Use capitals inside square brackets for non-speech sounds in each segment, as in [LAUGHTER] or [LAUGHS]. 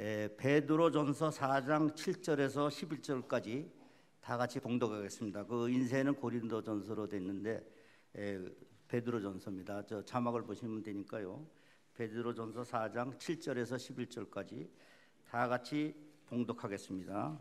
에, 베드로전서 4장 7절에서 11절까지 다 같이 봉독하겠습니다. 그 인쇄는 고린도전서로 됐는데 에, 베드로전서입니다. 저 자막을 보시면 되니까요. 베드로전서 4장 7절에서 11절까지 다 같이 봉독하겠습니다.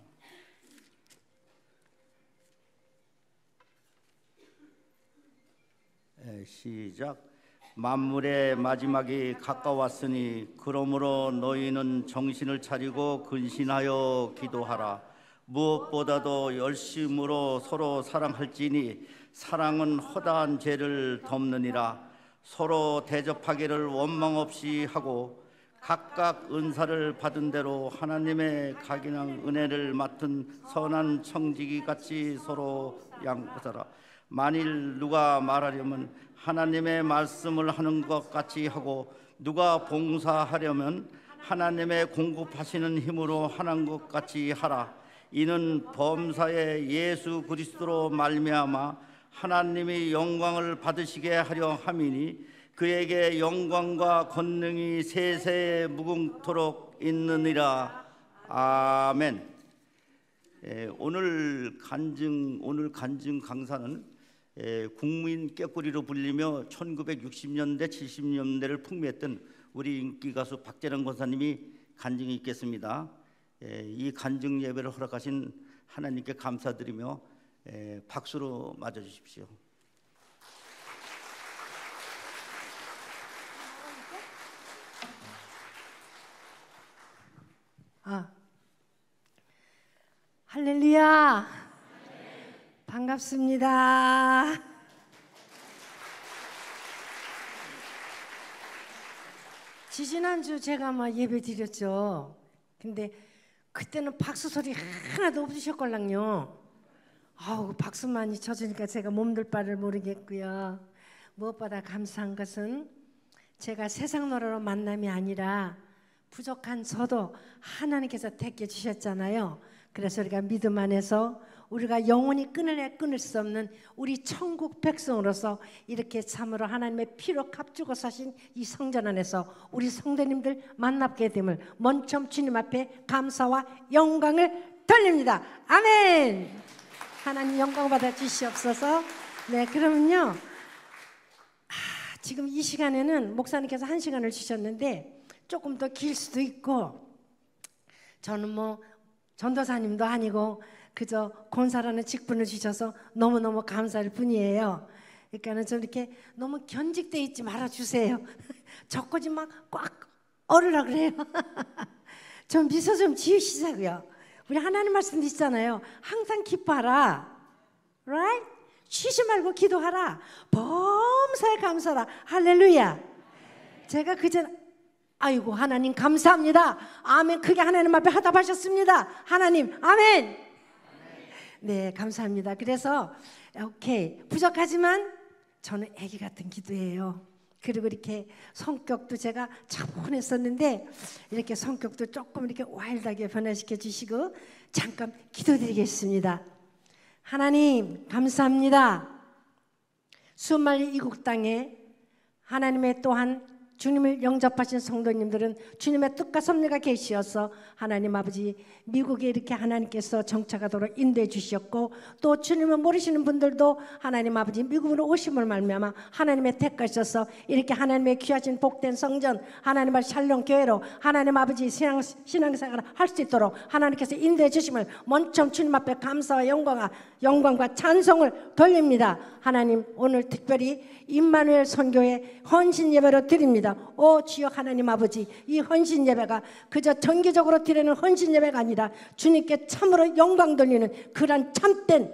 에, 시작. 만물의 마지막이 가까웠으니 그러므로 너희는 정신을 차리고 근신하여 기도하라. 무엇보다도 열심으로 서로 사랑할지니 사랑은 허다한 죄를 덮느니라. 서로 대접하기를 원망 없이 하고 각각 은사를 받은 대로 하나님의 각인한 은혜를 맡은 선한 청지기 같이 서로 양보하라. 만일 누가 말하려면 하나님의 말씀을 하는 것 같이 하고 누가 봉사하려면 하나님의 공급하시는 힘으로 하는 것 같이 하라. 이는 범사의 예수 그리스도로 말미암아 하나님이 영광을 받으시게 하려 함이니 그에게 영광과 권능이 세세에 무궁토록 있느니라. 아멘. 예, 오늘 간증 오늘 간증 강사는 에, 국민 깨꼬리로 불리며 1960년대 70년대를 풍미했던 우리 인기 가수 박재란 권사님이 간증이 있겠습니다. 에, 이 간증 예배를 허락하신 하나님께 감사드리며 에, 박수로 맞아 주십시오. 아, 할렐루야. 반갑습니다. 지지난주 제가 막 예배 드렸죠. 근데 그때는 박수 소리 하나도 없으셨걸랑요. 아우 박수 많이 쳐주니까 제가 몸둘 바를 모르겠고요. 무엇보다 감사한 것은 제가 세상 노래로 만남이 아니라 부족한 저도 하나님께서 택해 주셨잖아요. 그래서 우리가 믿음 안에서 우리가 영원히 끊을래 끊을 수 없는 우리 천국 백성으로서 이렇게 참으로 하나님의 피로 값주고 사신 이 성전 안에서 우리 성도님들 만납게 됨을 먼저 주님 앞에 감사와 영광을 돌립니다. 아멘. 하나님 영광 받아 주시옵소서. 네, 그러면요. 아, 지금 이 시간에는 목사님께서 한 시간을 주셨는데 조금 더 길 수도 있고 저는 뭐 전도사님도 아니고 그저 권사라는 직분을 주셔서 너무너무 감사할 뿐이에요. 그러니까는 좀 이렇게 너무 견직돼 있지 말아 주세요. 적고지 막꽉 얼으라 그래요. [LAUGHS] 좀 미소 좀 지으시자고요. 우리 하나님 말씀 있잖아요. 항상 기뻐하라. right? 쉬지 말고 기도하라. 범사에 감사라. 할렐루야. 제가 그전 아이고 하나님 감사합니다. 아멘. 크게 하나님 앞에 하답하셨습니다. 하나님 아멘. 네, 감사합니다. 그래서 오케이 부족하지만 저는 아기 같은 기도예요. 그리고 이렇게 성격도 제가 차분했었는데 이렇게 성격도 조금 이렇게 와일드하게 변화시켜 주시고 잠깐 기도드리겠습니다. 하나님 감사합니다. 수말리 이국 땅에 하나님의 또한 주님을 영접하신 성도님들은 주님의 뜻과 섭리가 계시어서 하나님 아버지 미국에 이렇게 하나님께서 정착하도록 인도해 주셨고 또 주님을 모르시는 분들도 하나님 아버지 미국으로 오심을 말미암아 하나님의 택하셔서 이렇게 하나님의 귀하신 복된 성전 하나님의 샬롬 교회로 하나님 아버지 신앙 신앙생활을 할 수 있도록 하나님께서 인도해 주심을 먼저 주님 앞에 감사와 영광과 영광과 찬송을 돌립니다. 하나님 오늘 특별히 임마누엘 선교회 헌신 예배로 드립니다. 오 주여 하나님 아버지 이 헌신 예배가 그저 정기적으로 드리는 헌신 예배가 아니라 주님께 참으로 영광 돌리는 그런 참된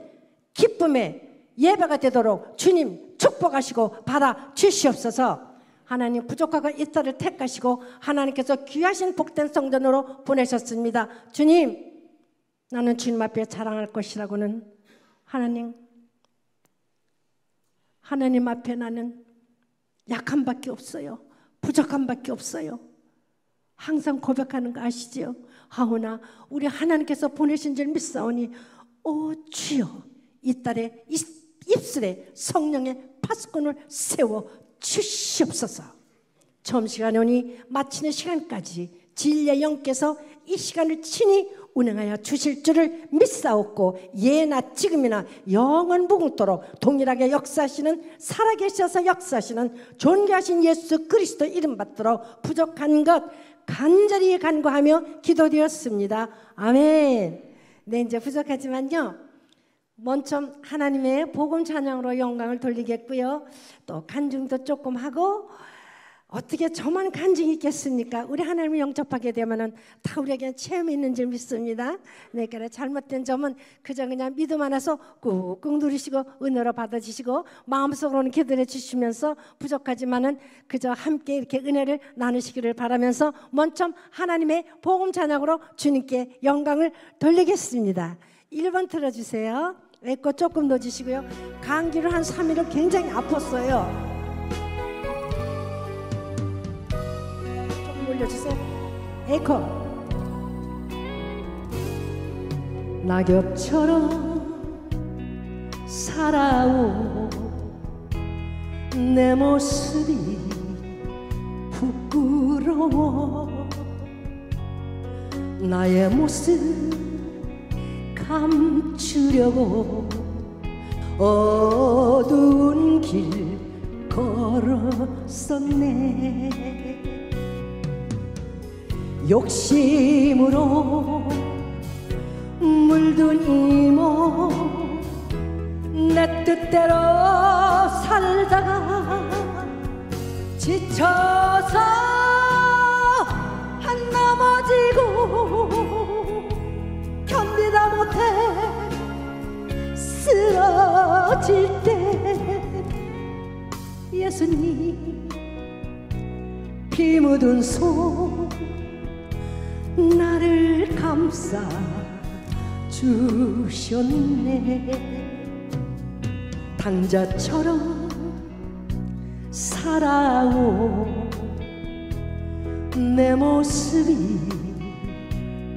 기쁨의 예배가 되도록 주님 축복하시고 받아 주시옵소서. 하나님 부족하고 이탈을 택하시고 하나님께서 귀하신 복된 성전으로 보내셨습니다. 주님 나는 주님 앞에 자랑할 것이라고는 하나님 하나님 앞에 나는 약함밖에 없어요. 부족함밖에 없어요. 항상 고백하는 거 아시죠? 하오나 우리 하나님께서 보내신 줄 믿사오니 오 주여 이 딸의 입술에 성령의 파수꾼을 세워 주시옵소서. 점시간에 오니 마치는 시간까지 진리의 영께서 이 시간을 친히 운행하여 주실 줄을 믿사옵고 예나 지금이나 영원 무궁토록 동일하게 역사하시는 살아계셔서 역사하시는 존귀하신 예수 그리스도 이름 받도록 부족한 것 간절히 간구하며 기도드렸습니다. 아멘. 네 이제 부족하지만요. 먼저 하나님의 복음 찬양으로 영광을 돌리겠고요. 또 간증도 조금 하고 어떻게 저만 간증이 있겠습니까? 우리 하나님을 영접하게 되면은 다 우리에게 체험이 있는 줄 믿습니다. 네, 그래 잘못된 점은 그저 그냥 믿음 안에서 꾹꾹 누리시고 은혜로 받아주시고 마음속으로는 기도해 주시면서 부족하지만은 그저 함께 이렇게 은혜를 나누시기를 바라면서 먼저 하나님의 복음 찬양으로 주님께 영광을 돌리겠습니다. 1번 틀어주세요. 에코 조금 넣어주시고요. 감기를 한 3일을 굉장히 아팠어요. 올려주세요. 에코. 낙엽처럼 살아온 내 모습이 부끄러워 나의 모습 감추려고 어두운 길 걸었었네 욕심으로 물든 이몸 내 뜻대로 살다가 지쳐서 한 넘어지고 견디다 못해 쓰러질 때 예수님 피 묻은 손 나를 감싸 주셨네. 당자처럼 살아온 내 모습이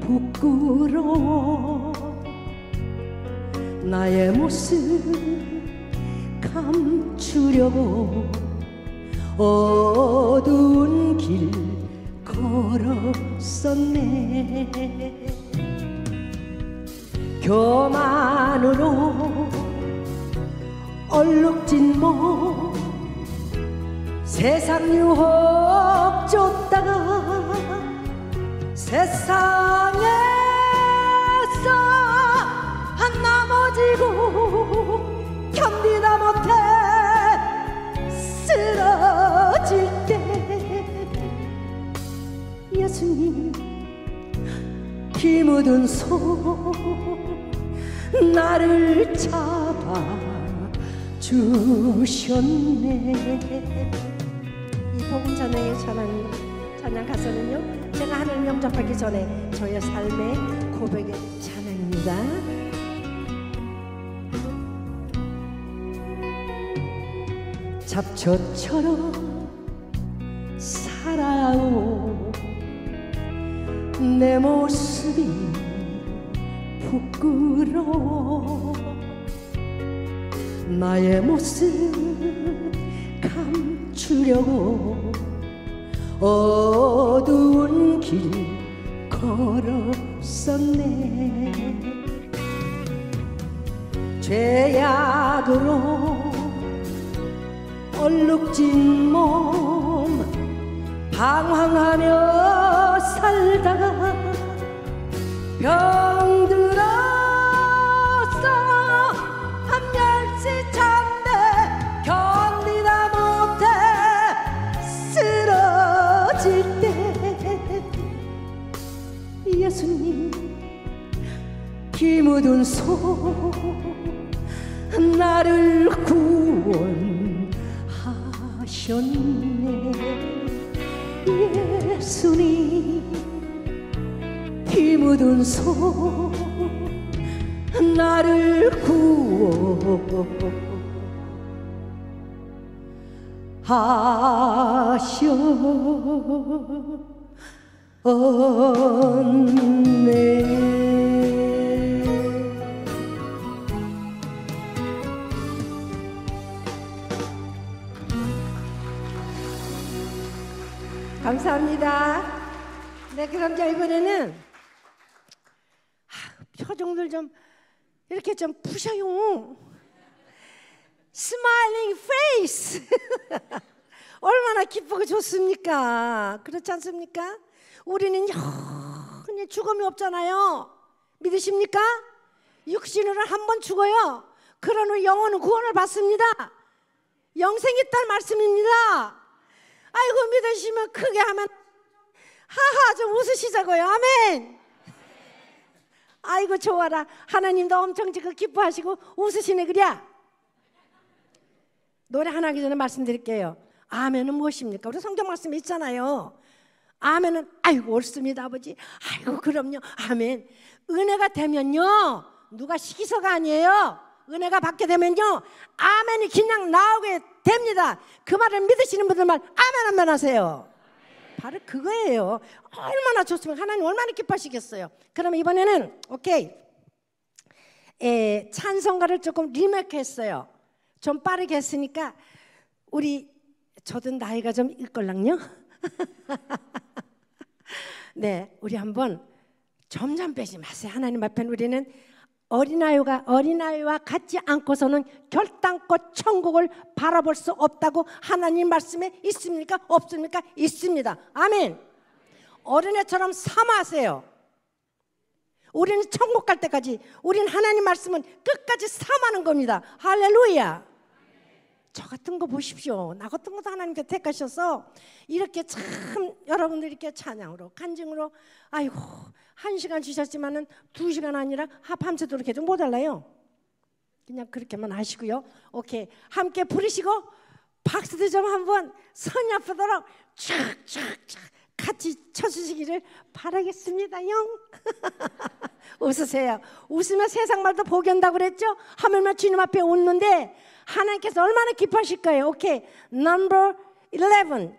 부끄러워. 나의 모습 감추려고 어두운 길 걸 었었네. 교만으로 얼룩진 몸 세상 유혹 쫓다가 세상에서 한 넘어지고 견디다 못해 쓰러질 때 예수님 피 묻은 손 나를 잡아 주셨네 이 복음 찬양의 찬양 찬양 가사는요 제가 하나님 영접하기 전에 저의 삶의 고백의 찬양입니다. 잡초처럼 살아온 내 모습이 부끄러워. 나의 모습 감추려고 어두운 길 걸었었네. 죄악으로 얼룩진 몸 방황하며 살다가 병들었어. 한멸치 참대 견디다 못해 쓰러질 때. 예수님 피 묻은 손 나를 구원하셨네. 예수님. 피 묻은 손 나를 구원하셨네 감사합니다. 네, 그럼 자 이번에는 표정들 좀 이렇게 좀 푸셔요. smiling face. [LAUGHS] 얼마나 기쁘고 좋습니까? 그렇지 않습니까? 우리는 영원히 죽음이 없잖아요. 믿으십니까? 육신으로 한 번 죽어요. 그런 후 영혼은 구원을 받습니다. 영생이 있다는 말씀입니다. 아이고 믿으시면 크게 하면 하하 좀 웃으시자고요. 아멘. 아이고 좋아라. 하나님도 엄청 지금 기뻐하시고 웃으시네 그래. 노래 하나 하기 전에 말씀드릴게요. 아멘은 무엇입니까? 우리 성경 말씀에 있잖아요. 아멘은 아이고 옳습니다 아버지. 아이고 그럼요. 아멘. 은혜가 되면요. 누가 시기서가 아니에요. 은혜가 받게 되면요. 아멘이 그냥 나오게 됩니다. 그 말을 믿으시는 분들만 아멘 아멘 하세요. 바로 그거예요. 얼마나 좋습니까? 하나님 얼마나 기뻐하시겠어요. 그러면 이번에는 오케이. 에, 찬송가를 조금 리메이크했어요. 좀 빠르게 했으니까 우리 저도 나이가 좀 있걸랑요. [LAUGHS] 네, 우리 한번 점점 빼지 마세요. 하나님 앞에 우리는 어린아이가 어린아이와 같지 않고서는 결단코 천국을 바라볼 수 없다고 하나님 말씀에 있습니까? 없습니까? 있습니다. 아멘. 어린애처럼 삼아세요. 우리는 천국 갈 때까지 우리는 하나님 말씀은 끝까지 삼하는 겁니다. 할렐루야. 저 같은 거 보십시오. 나 같은 것도 하나님께 택하셔서 이렇게 참 여러분들 이렇게 찬양으로 간증으로 아이고 한 시간 주셨지만은 두 시간 아니라 밤새도록 해도 못 할라요. 그냥 그렇게만 하시고요. 오케이 함께 부르시고 박수도 좀 한번 선이 아프도록 촥촥촥 같이 쳐주시기를 바라겠습니다. 영 [LAUGHS] 웃으세요. 웃으면 세상 말도 한다고 그랬죠? 하물며 주님 앞에 웃는데 하나님께서 얼마나 기뻐하실까요? 오케이 넘버 11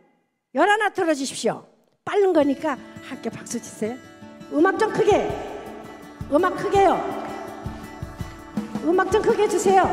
열하나 틀어주십시오. 빠른 거니까 함께 박수 치세요. 음악 좀 크게 음악 크게요 음악 좀 크게 주세요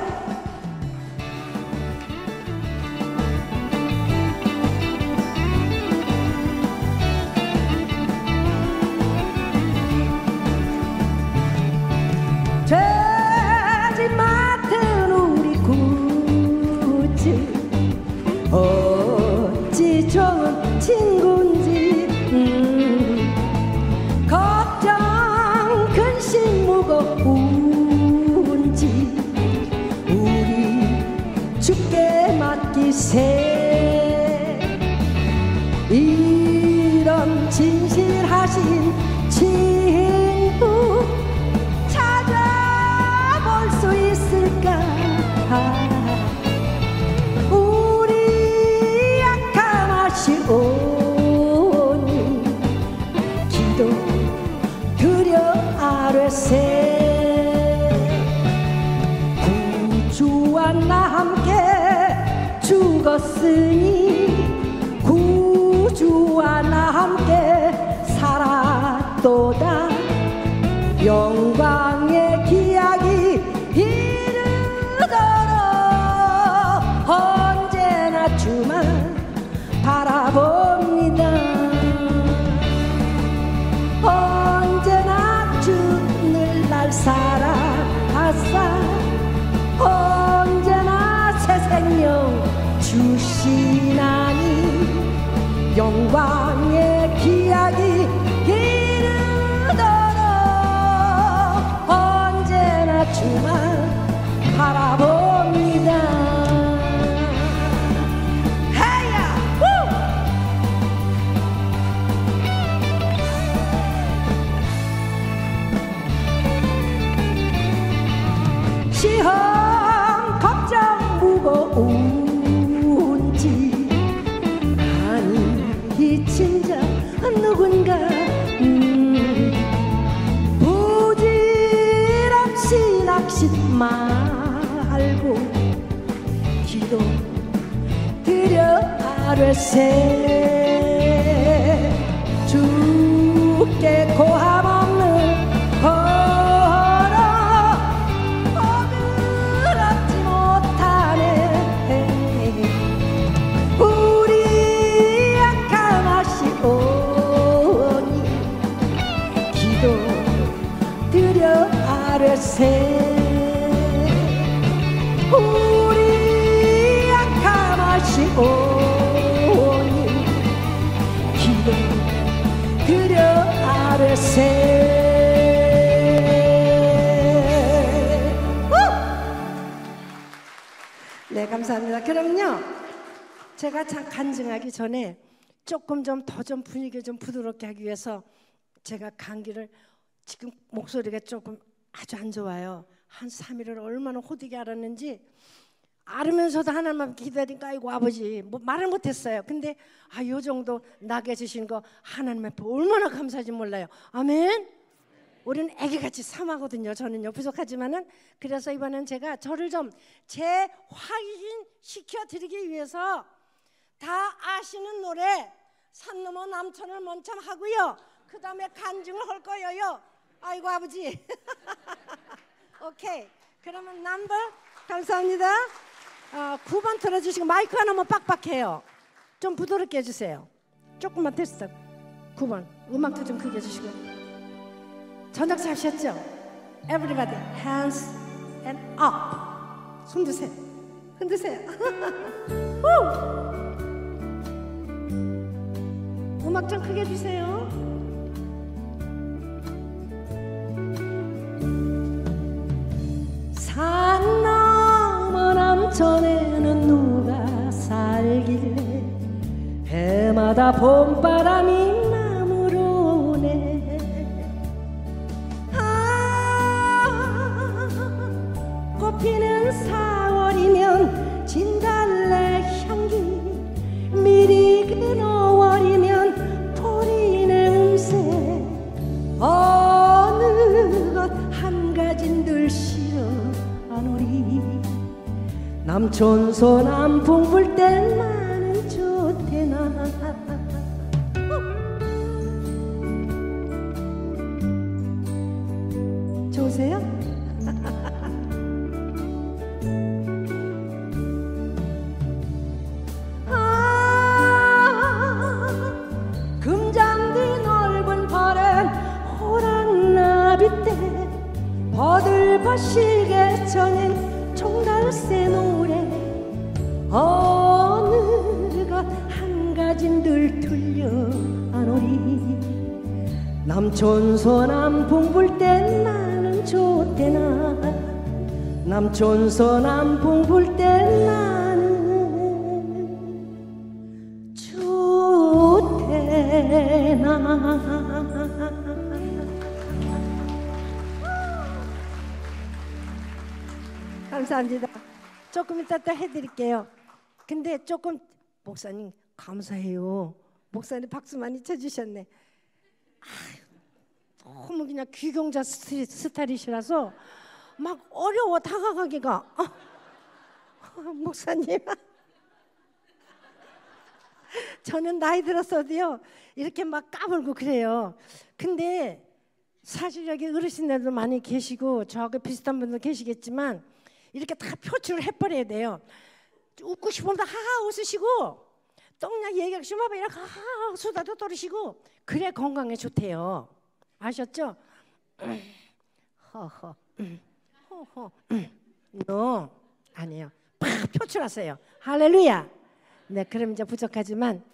함께 죽었으니 구주와 나 함께 살았도다. 영광 주시 아 감사합니다 그럼요 제가 참 간증하기 전에 조금 좀 더 좀 분위기 좀 부드럽게 하기 위해서 제가 감기를 지금 목소리가 조금 아주 안 좋아요. 한 3일을 얼마나 호되게 알았는지 알으면서도 하나님만 기다리니까 아이고 아버지 뭐 말을 못했어요. 근데 아 요 정도 나게 주신 거 하나님 앞에 얼마나 감사한지 몰라요. 아멘. 우리는 애기같이 삼하거든요. 저는요 부족하지만은 그래서 이번엔 제가 저를 좀 재확인시켜 드리기 위해서 다 아시는 노래 산 넘어 남천을 먼참 하고요. 그 다음에 간증을 할 거예요. 아이고 아버지. [LAUGHS] 오케이. 그러면 남ber 감사합니다. 아, 9번 틀어주시고 마이크 하나만 빡빡해요. 좀 부드럽게 해주세요. 조금만 테스트. 9번 음악도 좀 크게 해주시고. 저녁 자셨죠? Everybody hands and up. 손 드세요. 흔드세요. [LAUGHS] 후! 음악 좀 크게 주세요. 산 넘어 남천에는 누가 살길래 해마다 봄바람이 피는 4월이면 진달래 향기 미리 그 5월이면 보리 냄새 어느 것 한 가진들 싫어하노리 남촌 소 남풍 불땐나 남촌소 남풍 불 땐 나는 좋대나 남촌소 남풍 불 땐 나는 좋대나 감사합니다. 조금 이따 또 해드릴게요. 근데 조금 목사님 감사해요. 목사님 박수 많이 쳐주셨네. 아유, 너무 그냥 귀경자 스타일- 스타일이시라서 막 어려워 다가가기가. 아, 목사님. [LAUGHS] 저는 나이 들었어도요 이렇게 막 까불고 그래요. 근데 사실 여기 어르신들도 많이 계시고 저하고 비슷한 분도 계시겠지만 이렇게 다 표출을 해버려야 돼요. 웃고 싶으면 하하 웃으시고 얘기하고 싶으면 이렇게 하하 수다도 떨으시고 그래 건강에 좋대요. 아셨죠? 허허 허허 노 아니에요. 팍 표출하세요. 할렐루야. 네 그럼 이제 부족하지만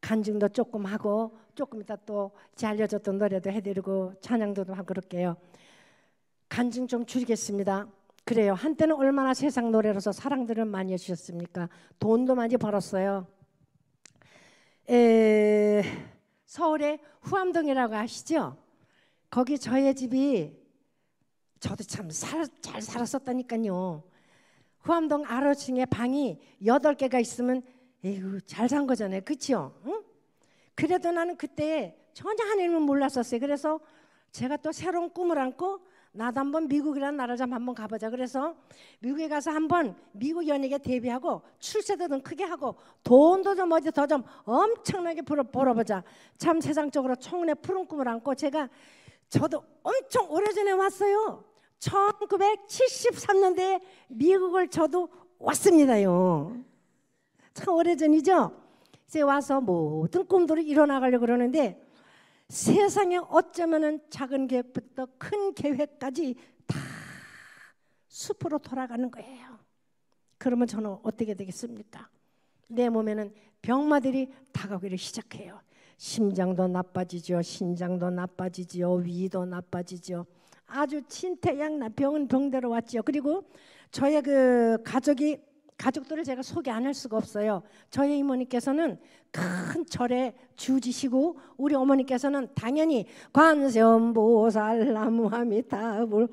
간증도 조금 하고 조금 이따 또 잘려졌던 노래도 해드리고 찬양도 좀 하고 그럴게요. 간증 좀 줄이겠습니다. 그래요. 한때는 얼마나 세상 노래로서 사랑들을 많이 해주셨습니까? 돈도 많이 벌었어요. 에, 서울의 후암동이라고 아시죠? 거기 저의 집이 저도 참 잘 살았었다니까요. 후암동 아래층에 방이 여덟 개가 있으면 에휴 잘 산 거잖아요. 그치요? 응? 그래도 나는 그때 전혀 하나님을 몰랐었어요. 그래서 제가 또 새로운 꿈을 안고 나도 한번 미국이라는 나라 좀 한번 가보자. 그래서 미국에 가서 한번 미국 연예계 데뷔하고 출세도 좀 크게 하고 돈도 좀 어디 더 좀 엄청나게 벌어, 벌어보자. 참 세상적으로 청운의 푸른 꿈을 안고 제가 저도 엄청 오래전에 왔어요. 1973년대에 미국을 저도 왔습니다요. 참 오래전이죠. 이제 와서 모든 꿈들을 이뤄나가려고 그러는데 세상에 어쩌면은 작은 계획부터 큰 계획까지 다 숲으로 돌아가는 거예요. 그러면 저는 어떻게 되겠습니까? 내 몸에는 병마들이 다가오기를 시작해요. 심장도 나빠지죠. 신장도 나빠지죠. 위도 나빠지죠. 아주 친태양나 병은 병대로 왔죠. 그리고 저의 그 가족이 가족들을 제가 소개 안 할 수가 없어요. 저희 이모님께서는 큰 절에 주지시고 우리 어머니께서는 당연히 관세음보살 나무아미타불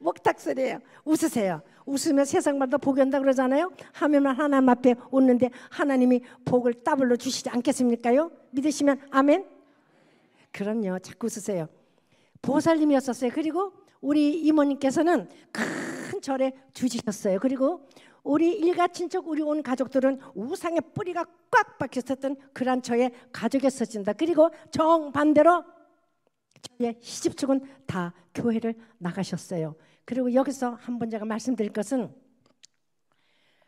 목탁소리예요. 웃으세요. 웃으면 세상마다 복이 온다 그러잖아요. 하면만 하나님 앞에 웃는데 하나님이 복을 더블로 주시지 않겠습니까요? 믿으시면 아멘. 그럼요. 자꾸 웃으세요. 보살님이었었어요. 그리고 우리 이모님께서는 큰 절에 주지셨어요. 그리고 우리 일가 친척 우리 온 가족들은 우상의 뿌리가 꽉 박혔었던 그런 저의 가족이었습니다. 그리고 정반대로 저의 시집축은 다 교회를 나가셨어요. 그리고 여기서 한 번 제가 말씀드릴 것은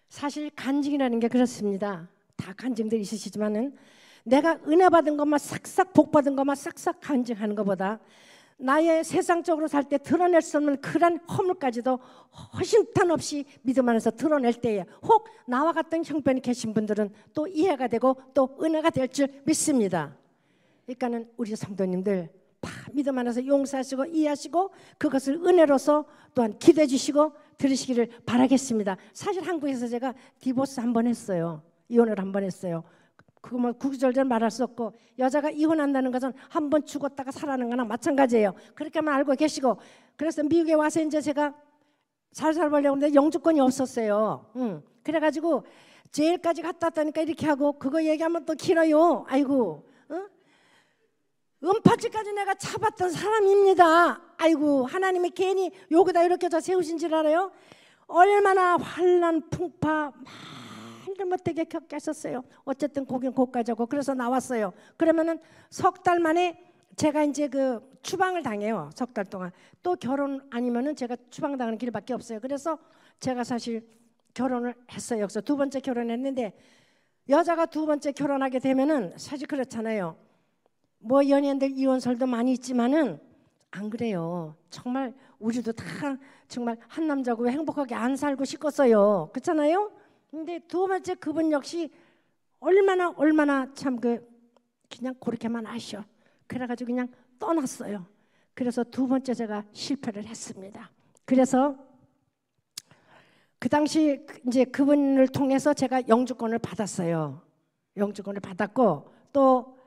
사실 간증이라는 게 그렇습니다. 다 간증들이 있으시지만은 내가 은혜 받은 것만 싹싹 복 받은 것만 싹싹 간증하는 것보다 나의 세상적으로 살 때 드러낼 수 없는 그런 허물까지도 허심탄 없이 믿음 안에서 드러낼 때에 혹 나와 같은 형편이 계신 분들은 또 이해가 되고 또 은혜가 될 줄 믿습니다. 그러니까는 우리 성도님들 다 믿음 안에서 용서하시고 이해하시고 그것을 은혜로서 또한 기대해 주시고 들으시기를 바라겠습니다. 사실 한국에서 제가 디보스 한 번 했어요. 이혼을 한 번 했어요. 그거 뭐 구구절절 말할 수 없고 여자가 이혼한다는 것은 한 번 죽었다가 살아는 거나 마찬가지예요. 그렇게만 알고 계시고 그래서 미국에 와서 이제 제가 살살 벌려고 했는데 영주권이 없었어요. 응. 그래가지고 제일까지 갔다 왔다니까 이렇게 하고 그거 얘기하면 또 길어요. 아이고 응? 은파지까지 내가 잡았던 사람입니다. 아이고 하나님이 괜히 여기다 이렇게 저 세우신 줄 알아요? 얼마나 환란 풍파 말도 못하게 겪게 하셨어요. 어쨌든 거긴 고가자고 그래서 나왔어요. 그러면은 석 달 만에 제가 이제 그 추방을 당해요. 석 달 동안 또 결혼 아니면은 제가 추방 당하는 길밖에 없어요. 그래서 제가 사실 결혼을 했어요. 그래서 두 번째 결혼했는데 여자가 두 번째 결혼하게 되면은 사실 그렇잖아요. 뭐 연예인들 이혼설도 많이 있지만은 안 그래요. 정말 우리도 다 정말 한 남자고 행복하게 안 살고 싶었어요. 그렇잖아요? 근데 두 번째 그분 역시 얼마나 얼마나 참 그 그냥 그렇게만 하셔. 그래가지고 그냥 떠났어요. 그래서 두 번째 제가 실패를 했습니다. 그래서 그 당시 이제 그분을 통해서 제가 영주권을 받았어요. 영주권을 받았고 또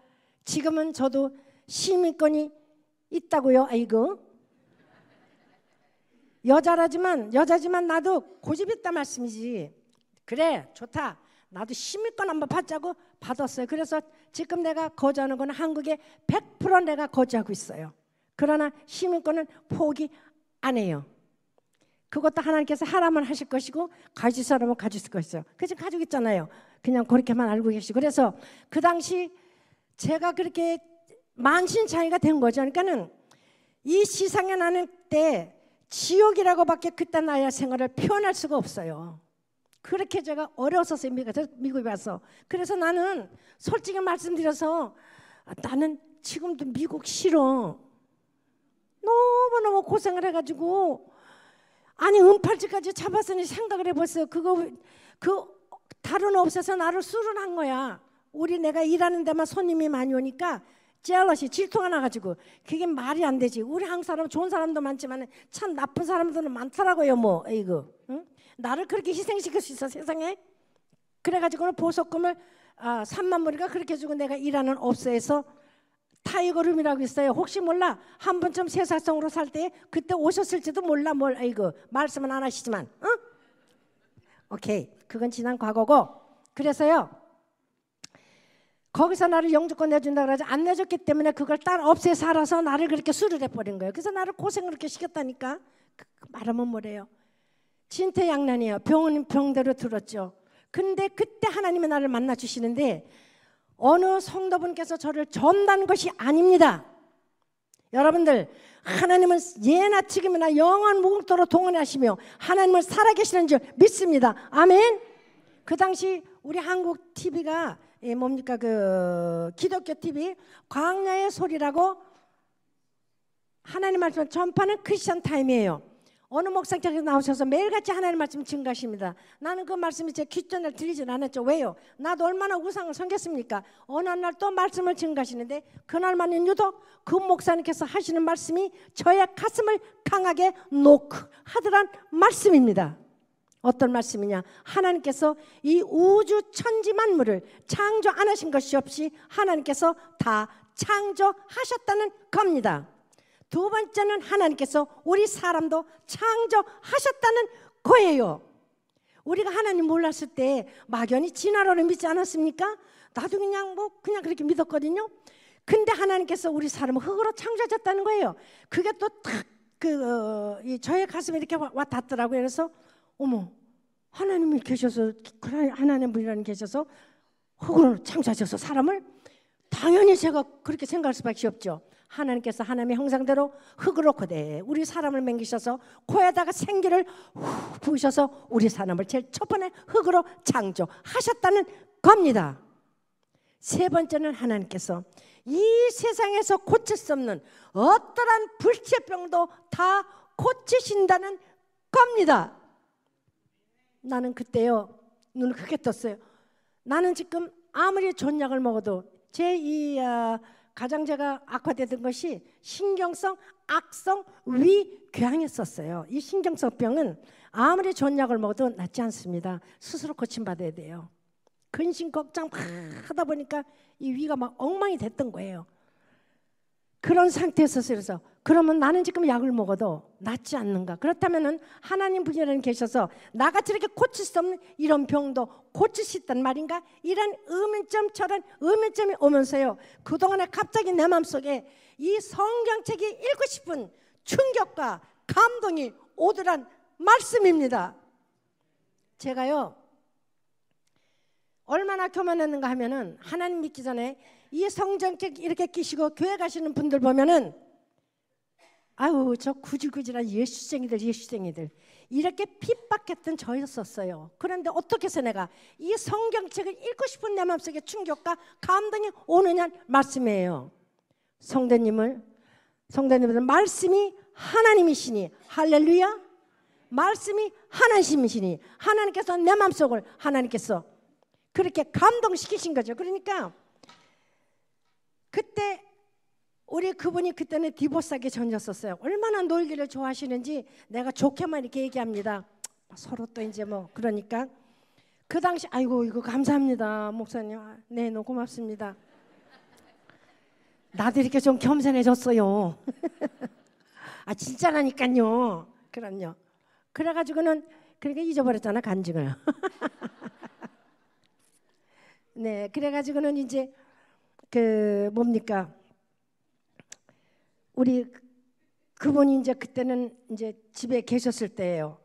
지금은 저도 시민권이 있다고요. 아이고 여자라지만 여자지만 나도 고집 있다 말씀이지. 그래 좋다. 나도 시민권 한번 받자고 받았어요. 그래서 지금 내가 거주하는 건 한국에 100% 내가 거주하고 있어요. 그러나 시민권은 포기 안 해요. 그것도 하나님께서 하라면 하실 것이고 가질 사람은 가질 것이요. 그래서 가지고 있잖아요. 그냥 그렇게만 알고 계시고 그래서 그 당시 제가 그렇게 만신창이가 된 거죠. 그러니까는 이 시상에 나는 때 지옥이라고밖에 그때 나의 생활을 표현할 수가 없어요. 그렇게 제가 어려웠었어요. 미국에 와서. 그래서 나는 솔직히 말씀드려서 아, 나는 지금도 미국 싫어. 너무너무 고생을 해가지고 아니 은팔찌까지 잡았으니 생각을 해봤어요. 그거 그 다른 업소에서 나를 수른한 거야. 우리 내가 일하는 데만 손님이 많이 오니까 jealousy 질투가 나가지고 그게 말이 안 되지. 우리 한국 사람 좋은 사람도 많지만 참 나쁜 사람들은 많더라고요. 뭐 이거 응? 나를 그렇게 희생시킬 수 있어 세상에. 그래가지고는 보석금을 아, 3만 불인가 그렇게 주고 내가 일하는 업소에서 Tiger Room이라고 있어요. 혹시 몰라 한 번쯤 세상적으로 살 때 그때 오셨을지도 몰라 뭘 아이고 말씀은 안 하시지만 응? 오케이 그건 지난 과거고 그래서요 거기서 나를 영주권 내준다 그러지 안 내줬기 때문에 그걸 딸 없애 살아서 나를 그렇게 수를 해버린 거예요. 그래서 나를 고생을 그렇게 시켰다니까 그, 말하면 뭐래요? 진퇴양난이에요. 병은 병대로 들었죠. 근데 그때 하나님이 나를 만나 주시는데 어느 성도분께서 저를 전다는 것이 아닙니다. 여러분들 하나님은 예나 지금이나 영원 무궁토로 동원하시며 하나님을 살아계시는 줄 믿습니다. 아멘. 그 당시 우리 한국 TV가 이 뭡니까 그 기독교 TV 광야의 소리라고 하나님 말씀을 전파는 크리스천 타임이에요. 어느 목사님께서 나오셔서 매일같이 하나님 말씀 증가하십니다. 나는 그 말씀이 제 귓전에 들리진 않았죠. 왜요? 나도 얼마나 우상을 섬겼습니까? 어느 날 또 말씀을 증가하시는데 그날만은 유독 그 목사님께서 하시는 말씀이 저의 가슴을 강하게 노크하더란 말씀입니다. 어떤 말씀이냐? 하나님께서 이 우주 천지 만물을 창조 안 하신 것이 없이 하나님께서 다 창조하셨다는 겁니다. 두 번째는 하나님께서 우리 사람도 창조하셨다는 거예요. 우리가 하나님 몰랐을 때 막연히 진화론을 믿지 않았습니까? 나도 그냥 뭐 그냥 그렇게 믿었거든요. 근데 하나님께서 우리 사람을 흙으로 창조하셨다는 거예요. 그게 또 탁그 어, 저의 가슴에 이렇게 와, 와 닿더라고요. 그래서 어머 하나님이 계셔서 하나님 분이라는 계셔서 흙으로 창조하셔서 사람을 당연히 제가 그렇게 생각할 수밖에 없죠. 하나님께서 하나님의 형상대로 흙으로 그대 우리 사람을 맹기셔서 코에다가 생기를 후 부으셔서 우리 사람을 제일 첫 번에 흙으로 창조하셨다는 겁니다. 세 번째는 하나님께서 이 세상에서 고칠 수 없는 어떠한 불치병도 다 고치신다는 겁니다. 나는 그때요 눈을 크게 떴어요. 나는 지금 아무리 존약을 먹어도 제이 어, 가장제가 악화되던 것이 신경성 악성 위궤양이었어요. 이 신경성 병은 아무리 좋은 약을 먹어도 낫지 않습니다. 스스로 고침받아야 돼요. 근심 걱정 막 하다 보니까 이 위가 막 엉망이 됐던 거예요. 그런 상태에서 그래서 그러면 나는 지금 약을 먹어도 낫지 않는가? 그렇다면은 하나님 분이라는 계셔서 나같이 이렇게 고칠 수 없는 이런 병도 있단 말인가? 이런 의문점 처럼 의문점이 오면서요. 그동안에 갑자기 내 마음속에 이 성경책이 읽고 싶은 충격과 감동이 오더란 말씀입니다. 제가요. 얼마나 교만했는가 하면은 하나님 믿기 전에 이 성경책 이렇게 끼시고 교회 가시는 분들 보면은 아유 저 구질구질한 예수쟁이들 예수쟁이들 이렇게 핍박했던 저였었어요. 그런데 어떻게 해서 내가 이 성경책을 읽고 싶은 내 마음속에 충격과 감동이 오느냐 말씀이에요. 성대님을 성대님들 말씀이 하나님이시니 할렐루야. 말씀이 하나님이시니 하나님께서 내 마음속을 하나님께서 그렇게 감동시키신 거죠. 그러니까 그때 우리 그분이 그때는 디보스하게 전졌었어요. 얼마나 놀기를 좋아하시는지 내가 좋게만 이렇게 얘기합니다. 서로 또 이제 뭐 그러니까 그 당시 아이고 이거 감사합니다 목사님. 아, 네, 너무 고맙습니다. 나도 이렇게 좀 겸손해졌어요. [LAUGHS] 아 진짜라니까요. 그럼요. 그래가지고는 그러니까 잊어버렸잖아 간증을. [LAUGHS] 네, 그래가지고는 이제 그 뭡니까 우리 그분이 이제 그때는 이제 집에 계셨을 때예요.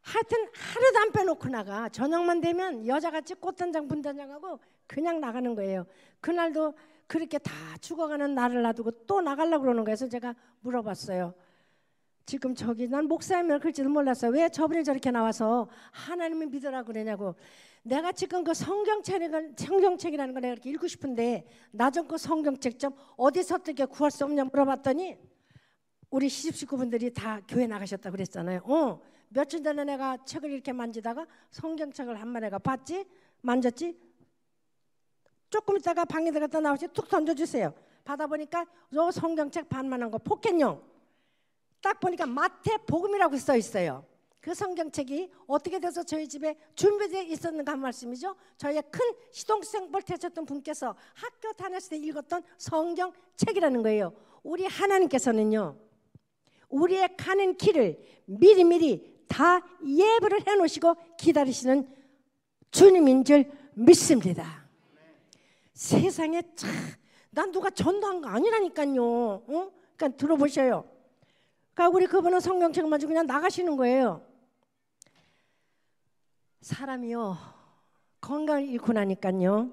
하여튼 하루도 안 빼놓고 나가. 저녁만 되면 여자같이 꽃단장 분단장하고 그냥 나가는 거예요. 그날도 그렇게 다 죽어가는 나를 놔두고 또 나가려고 그러는 거예요. 그래서 제가 물어봤어요. 지금 저기 난 목사님을 글지도 몰랐어요. 왜 저분이 저렇게 나와서 하나님을 믿으라 그러냐고. 내가 지금 그 성경책을 성경책이라는 걸 내가 이렇게 읽고 싶은데 나좀그 성경책 좀 어디서 어떻게 구할 수 없냐 물어봤더니 우리 시집 식구분들이 다 교회 나가셨다 그랬잖아요. 어, 며칠 전에 내가 책을 이렇게 만지다가 성경책을 한 마리가 봤지, 만졌지. 조금 있다가 방에 들어갔다 나오시 툭 던져주세요. 받아보니까 요 성경책 반만한 거 포켓용. 딱 보니까 마태 복음이라고 써 있어요. 그 성경책이 어떻게 돼서 저희 집에 준비되어 있었는가 한 말씀이죠. 저희의 큰 시동생 볼테셨던 분께서 학교 다녔을 때 읽었던 성경책이라는 거예요. 우리 하나님께서는요. 우리의 가는 길을 미리미리 다 예부를 해놓으시고 기다리시는 주님인 줄 믿습니다. 세상에 참, 난 누가 전도한 거 아니라니까요. 어? 그러니까 들어보셔요. 그러니까 우리 그분은 성경책만 가지고 그냥 나가시는 거예요. 사람이요 건강을 잃고 나니까요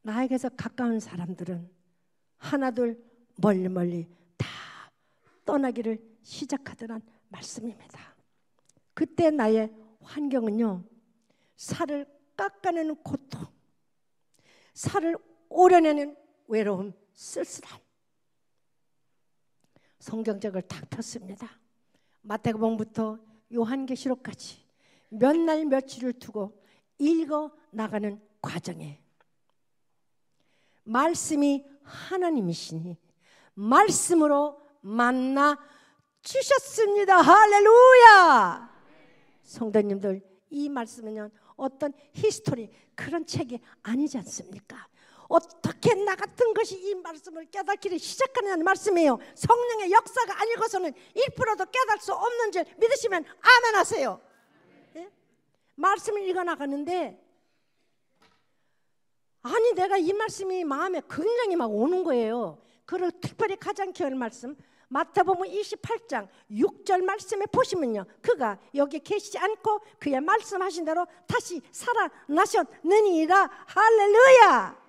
나에게서 가까운 사람들은 하나둘 멀리 멀리 다 떠나기를 시작하더란 말씀입니다. 그때 나의 환경은요 살을 깎아내는 고통, 살을 오려내는 외로움, 쓸쓸함. 성경책을 탁 폈습니다. 마태복음부터 요한계시록까지 몇 날 며칠을 두고 읽어 나가는 과정에 말씀이 하나님이시니 말씀으로 만나 주셨습니다. 할렐루야! 성도님들 이 말씀은요 어떤 history 그런 책이 아니지 않습니까? 어떻게 나 같은 것이 이 말씀을 깨닫기를 시작하는 말씀이에요. 성령의 역사가 아니고서는 1%도 깨달을 수 없는 줄 믿으시면 아멘 하세요. 예? 말씀을 읽어 나가는데 아니 내가 이 말씀이 마음에 굉장히 막 오는 거예요. 그리고 특별히 가장 기억할 말씀 마태복음 28장 6절 말씀에 보시면요. 그가 여기 계시지 않고 그의 말씀하신 대로 다시 살아나셨느니라. 할렐루야.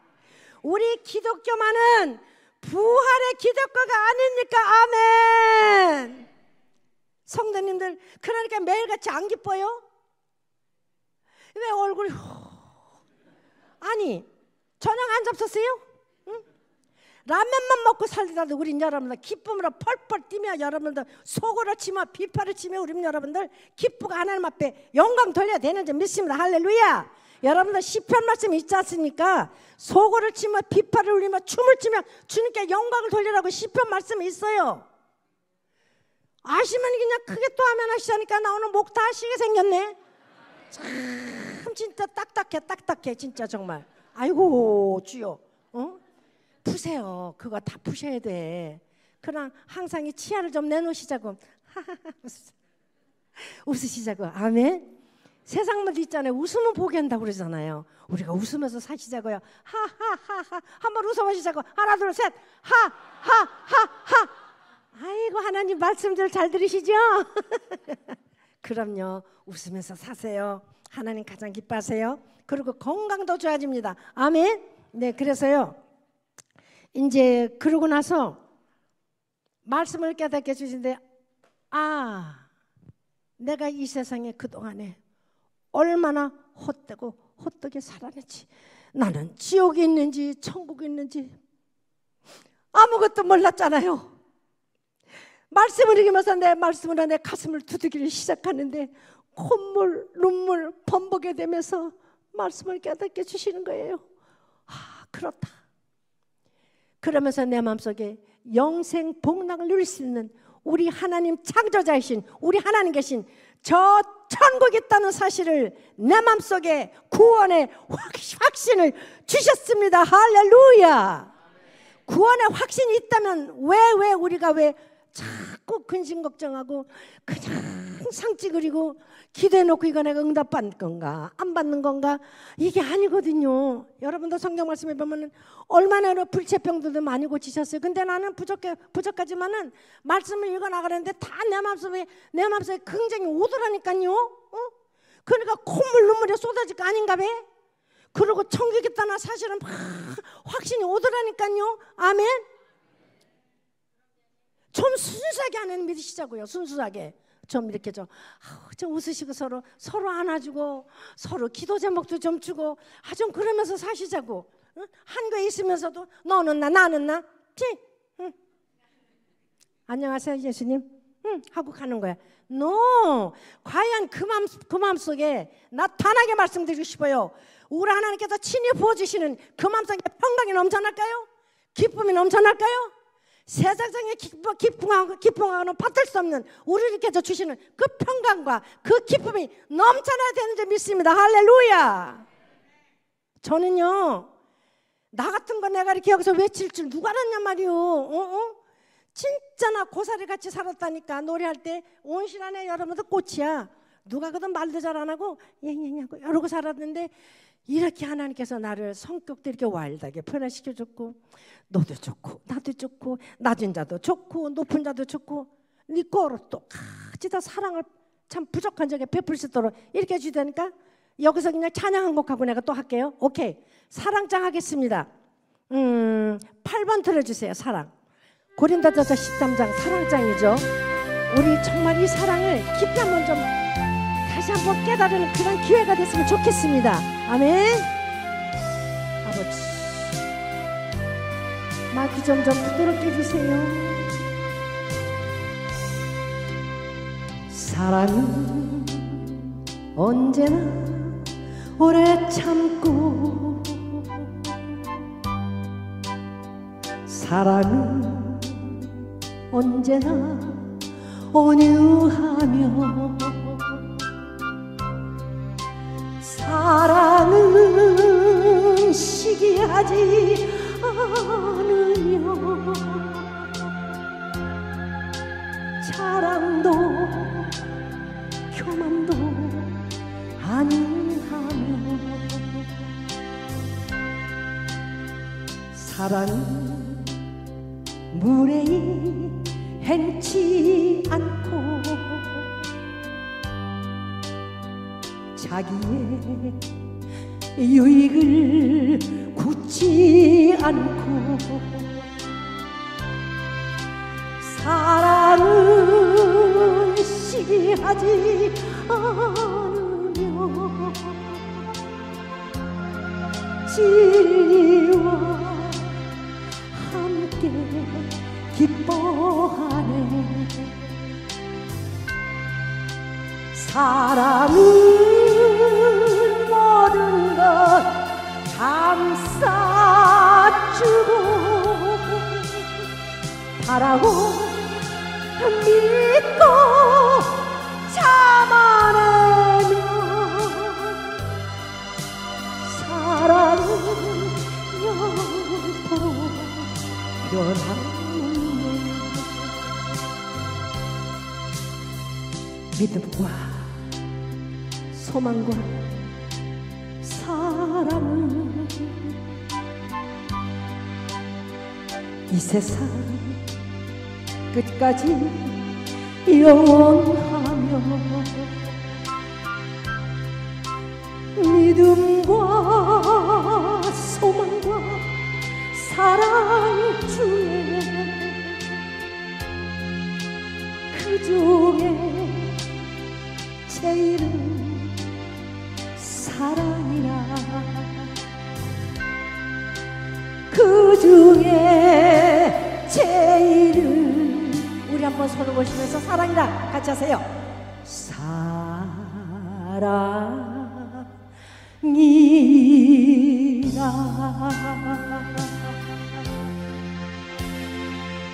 우리 기독교만은 부활의 기독교가 아닙니까? 아멘. 성도님들 그러니까 매일같이 안 기뻐요? 왜 얼굴이 아니 저녁 안 잡섰어요? 응? 라면만 먹고 살더라도 우리 여러분들 기쁨으로 펄펄 뛰며 여러분들 속으로 치며 비파를 치며 우리 여러분들 기쁘고 하나님 앞에 영광 돌려야 되는 줄 믿습니다 할렐루야 여러분들 시편 말씀 있지 않습니까? 소고를 치며 비파를 울리며 춤을 추며 주님께 영광을 돌리라고 시편 말씀이 있어요. 아시면 그냥 크게 또 하면 하시자니까 나 오늘 목 다 하시게 생겼네. 참 진짜 딱딱해 딱딱해 진짜 정말. 아이고 주여. 어? 푸세요. 그거 다 푸셔야 돼. 그냥 항상 이 치아를 좀 내놓으시자고. [LAUGHS] 웃으시자고. 아멘. 세상 문제 있잖아요. 웃으면 보게 한다고 그러잖아요. 우리가 웃으면서 사시자고요. 하하하하. 한번 웃어보시자고. 하나 둘 셋. 하하하하. 아이고 하나님 말씀들 잘 들으시죠? [LAUGHS] 그럼요. 웃으면서 사세요. 하나님 가장 기뻐하세요. 그리고 건강도 좋아집니다. 아멘. 네, 그래서요. 이제 그러고 나서 말씀을 깨닫게 해주신데 아, 내가 이 세상에 그동안에 얼마나 헛되고 헛되게 살아냈지. 나는 지옥이 있는지 천국이 있는지 아무것도 몰랐잖아요. 말씀을 읽으면서 내 말씀으로 내 가슴을 두드기를 시작하는데 콧물, 눈물 범벅게 되면서 말씀을 깨닫게 주시는 거예요. 아, 그렇다. 그러면서 내 마음속에 영생 복락을 누릴 수 있는 우리 하나님 창조자이신 우리 하나님 계신 저 천국 있다는 사실을 내 마음속에 구원의 확신을 주셨습니다. 할렐루야. 구원의 확신이 있다면 왜 왜 우리가 왜 자꾸 근심 걱정하고 그냥 상 찌 그리고 기대해놓고 이거 내가 응답 받는 건가 안 받는 건가 이게 아니거든요. 여러분도 성경 말씀에 보면은 얼마나 불체병들도 많이 고치셨어요. 근데 나는 부족해 부족하지만은 말씀을 읽어 나가는데 다 내 마음속에 내 마음속에 굉장히 오더라니까요. 어? 그러니까 콧물 눈물이 쏟아질 거 아닌가 봐. 그리고 천국있다는 사실은 막 확신이 오더라니까요. 아멘. 좀 순수하게 하는 믿으시자고요. 순수하게. 좀 이렇게 좀, 좀 웃으시고 서로 서로 안아주고 서로 기도 제목도 좀 주고 아 좀 그러면서 사시자고 응? 한거 있으면서도 너는 나 나는 나 치? 응. 안녕하세요 예수님 응, 하고 가는 거야 노 과연 그 마음 그 마음 속에 나타나게 말씀드리고 싶어요 우리 하나님께서 친히 부어주시는 그 마음 속에 평강이 넘쳐날까요? 기쁨이 넘쳐날까요? 세상에 기뻐, 기쁨하고, 기쁨하고는 받을 수 없는 우리께서 주시는 그 평강과 그 기쁨이 넘쳐나야 되는 줄 믿습니다. 할렐루야. 저는요, 나 같은 거 내가 이렇게 여기서 외칠 줄 누가 알았냐 말이요. 어? 어? 진짜 나 고사리 같이 살았다니까 노래할 때 온실 안에 여러분들 꽃이야. 누가 그든 말도 잘 안 하고 냥냥하고 이러고 살았는데 이렇게 하나님께서 나를 성격도 이렇게 와일드하게 변화시켜 줬고 너도 좋고 나도 좋고 낮은 자도 좋고 높은 자도 좋고 네 거로 똑같이 다 사랑을 참 부족한 적에 베풀 수 있도록 이렇게 해주다니까 여기서 그냥 찬양 한 곡하고 내가 또 할게요. 오케이. 사랑장 하겠습니다. 음 8번 들어주세요 사랑. 고린도전서 13장 사랑장이죠. 우리 정말 이 사랑을 깊이 한번 좀 다시 한번 깨달으는 그런 기회가 됐으면 좋겠습니다 아멘. 아버지, 마귀 점점 부드럽게 해주세요. 사랑은 언제나 오래 참고 사랑은 언제나 온유하며 사랑은 시기하지 않으며 자랑도 교만도 아니하며 사랑은 유익을 굳지 않고 사랑은 시기하지 않으 끝까지 영원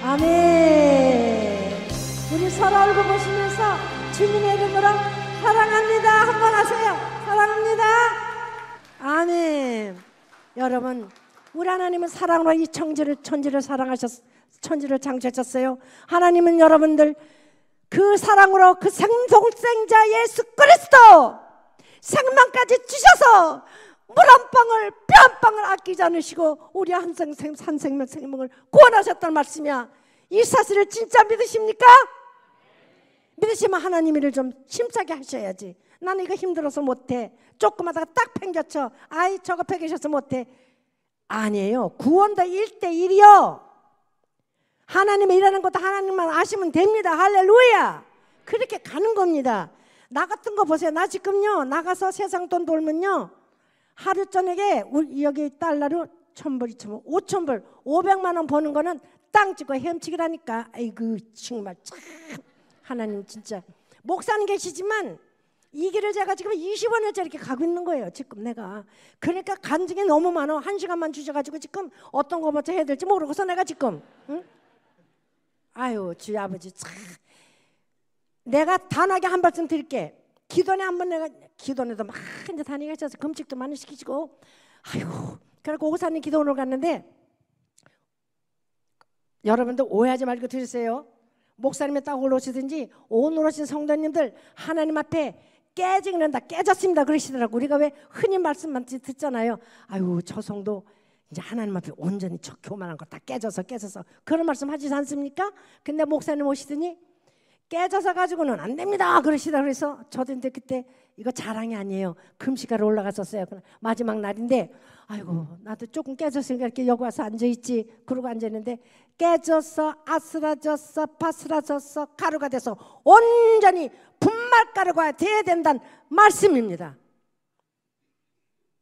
아멘. 우리 서로 얼굴 보시면서 주님의 이름으로 사랑합니다. 한번 하세요. 사랑합니다. 아멘. 여러분, 우리 하나님은 사랑으로 이 천지를 천지를 사랑하셨 천지를 창조하셨어요. 하나님은 여러분들 그 사랑으로 그 생동생자 예수 그리스도 생명까지 주셔서 물 한 방울 뼈 한 방울 아끼지 않으시고 우리 한생 한 생명 생명을 구원하셨다는 말씀이야. 이 사실을 진짜 믿으십니까? 믿으시면 하나님 일을 좀 힘차게 하셔야지. 나는 이거 힘들어서 못해. 조금 하다가 딱 팽겨쳐. 아이 저거 팽겨셔서 못해. 아니에요. 구원도 1대1이요. 하나님의 일하는 것도 하나님만 아시면 됩니다. 할렐루야. 그렇게 가는 겁니다. 나 같은 거 보세요. 나 지금요. 나가서 세상 돈 돌면요. 하루 저녁에 우리 여기 달러로 천불, 이천불, 오천불, 오백만 원 버는 거는 땅 찍고 헤엄치기라니까. 아이고 정말 참 하나님 진짜 목사님 계시지만 이 길을 제가 지금 20원을째 이렇게 가고 있는 거예요. 지금 내가 그러니까 간증이 너무 많아. 한 시간만 주셔가지고 지금 어떤 거부터 해야 될지 모르고서 내가 지금 응? 아유 주여 아버지 참 내가 단하게 한 말씀 드릴게. 기도에 한번 내가 기도에도 막 이제 다니겠어서 금식도 많이 시키시고 아유 그리고 오사님 기도원을 갔는데 여러분들 오해하지 말고 들으세요. 목사님이 딱 올라오시든지 오늘 오신 성도님들 하나님 앞에 깨지는다 깨졌습니다 그러시더라고 우리가 왜 흔히 말씀만 듣잖아요 아유 저 성도 이제 하나님 앞에 온전히 저 교만한 거 다 깨져서 깨져서 그런 말씀 하지 않습니까? 근데 목사님 오시더니 깨져서 가지고는 안 됩니다. 그러시다 그래서 저도 이제 그때 이거 자랑이 아니에요. 금식하러 올라갔었어요. 마지막 날인데 아이고 나도 조금 깨졌으니까 이렇게 여기 와서 앉아있지. 그러고 앉아있는데 깨져서 아스라졌어 바스라졌어 가루가 돼서 온전히 분말가루가 돼야 된다는 말씀입니다.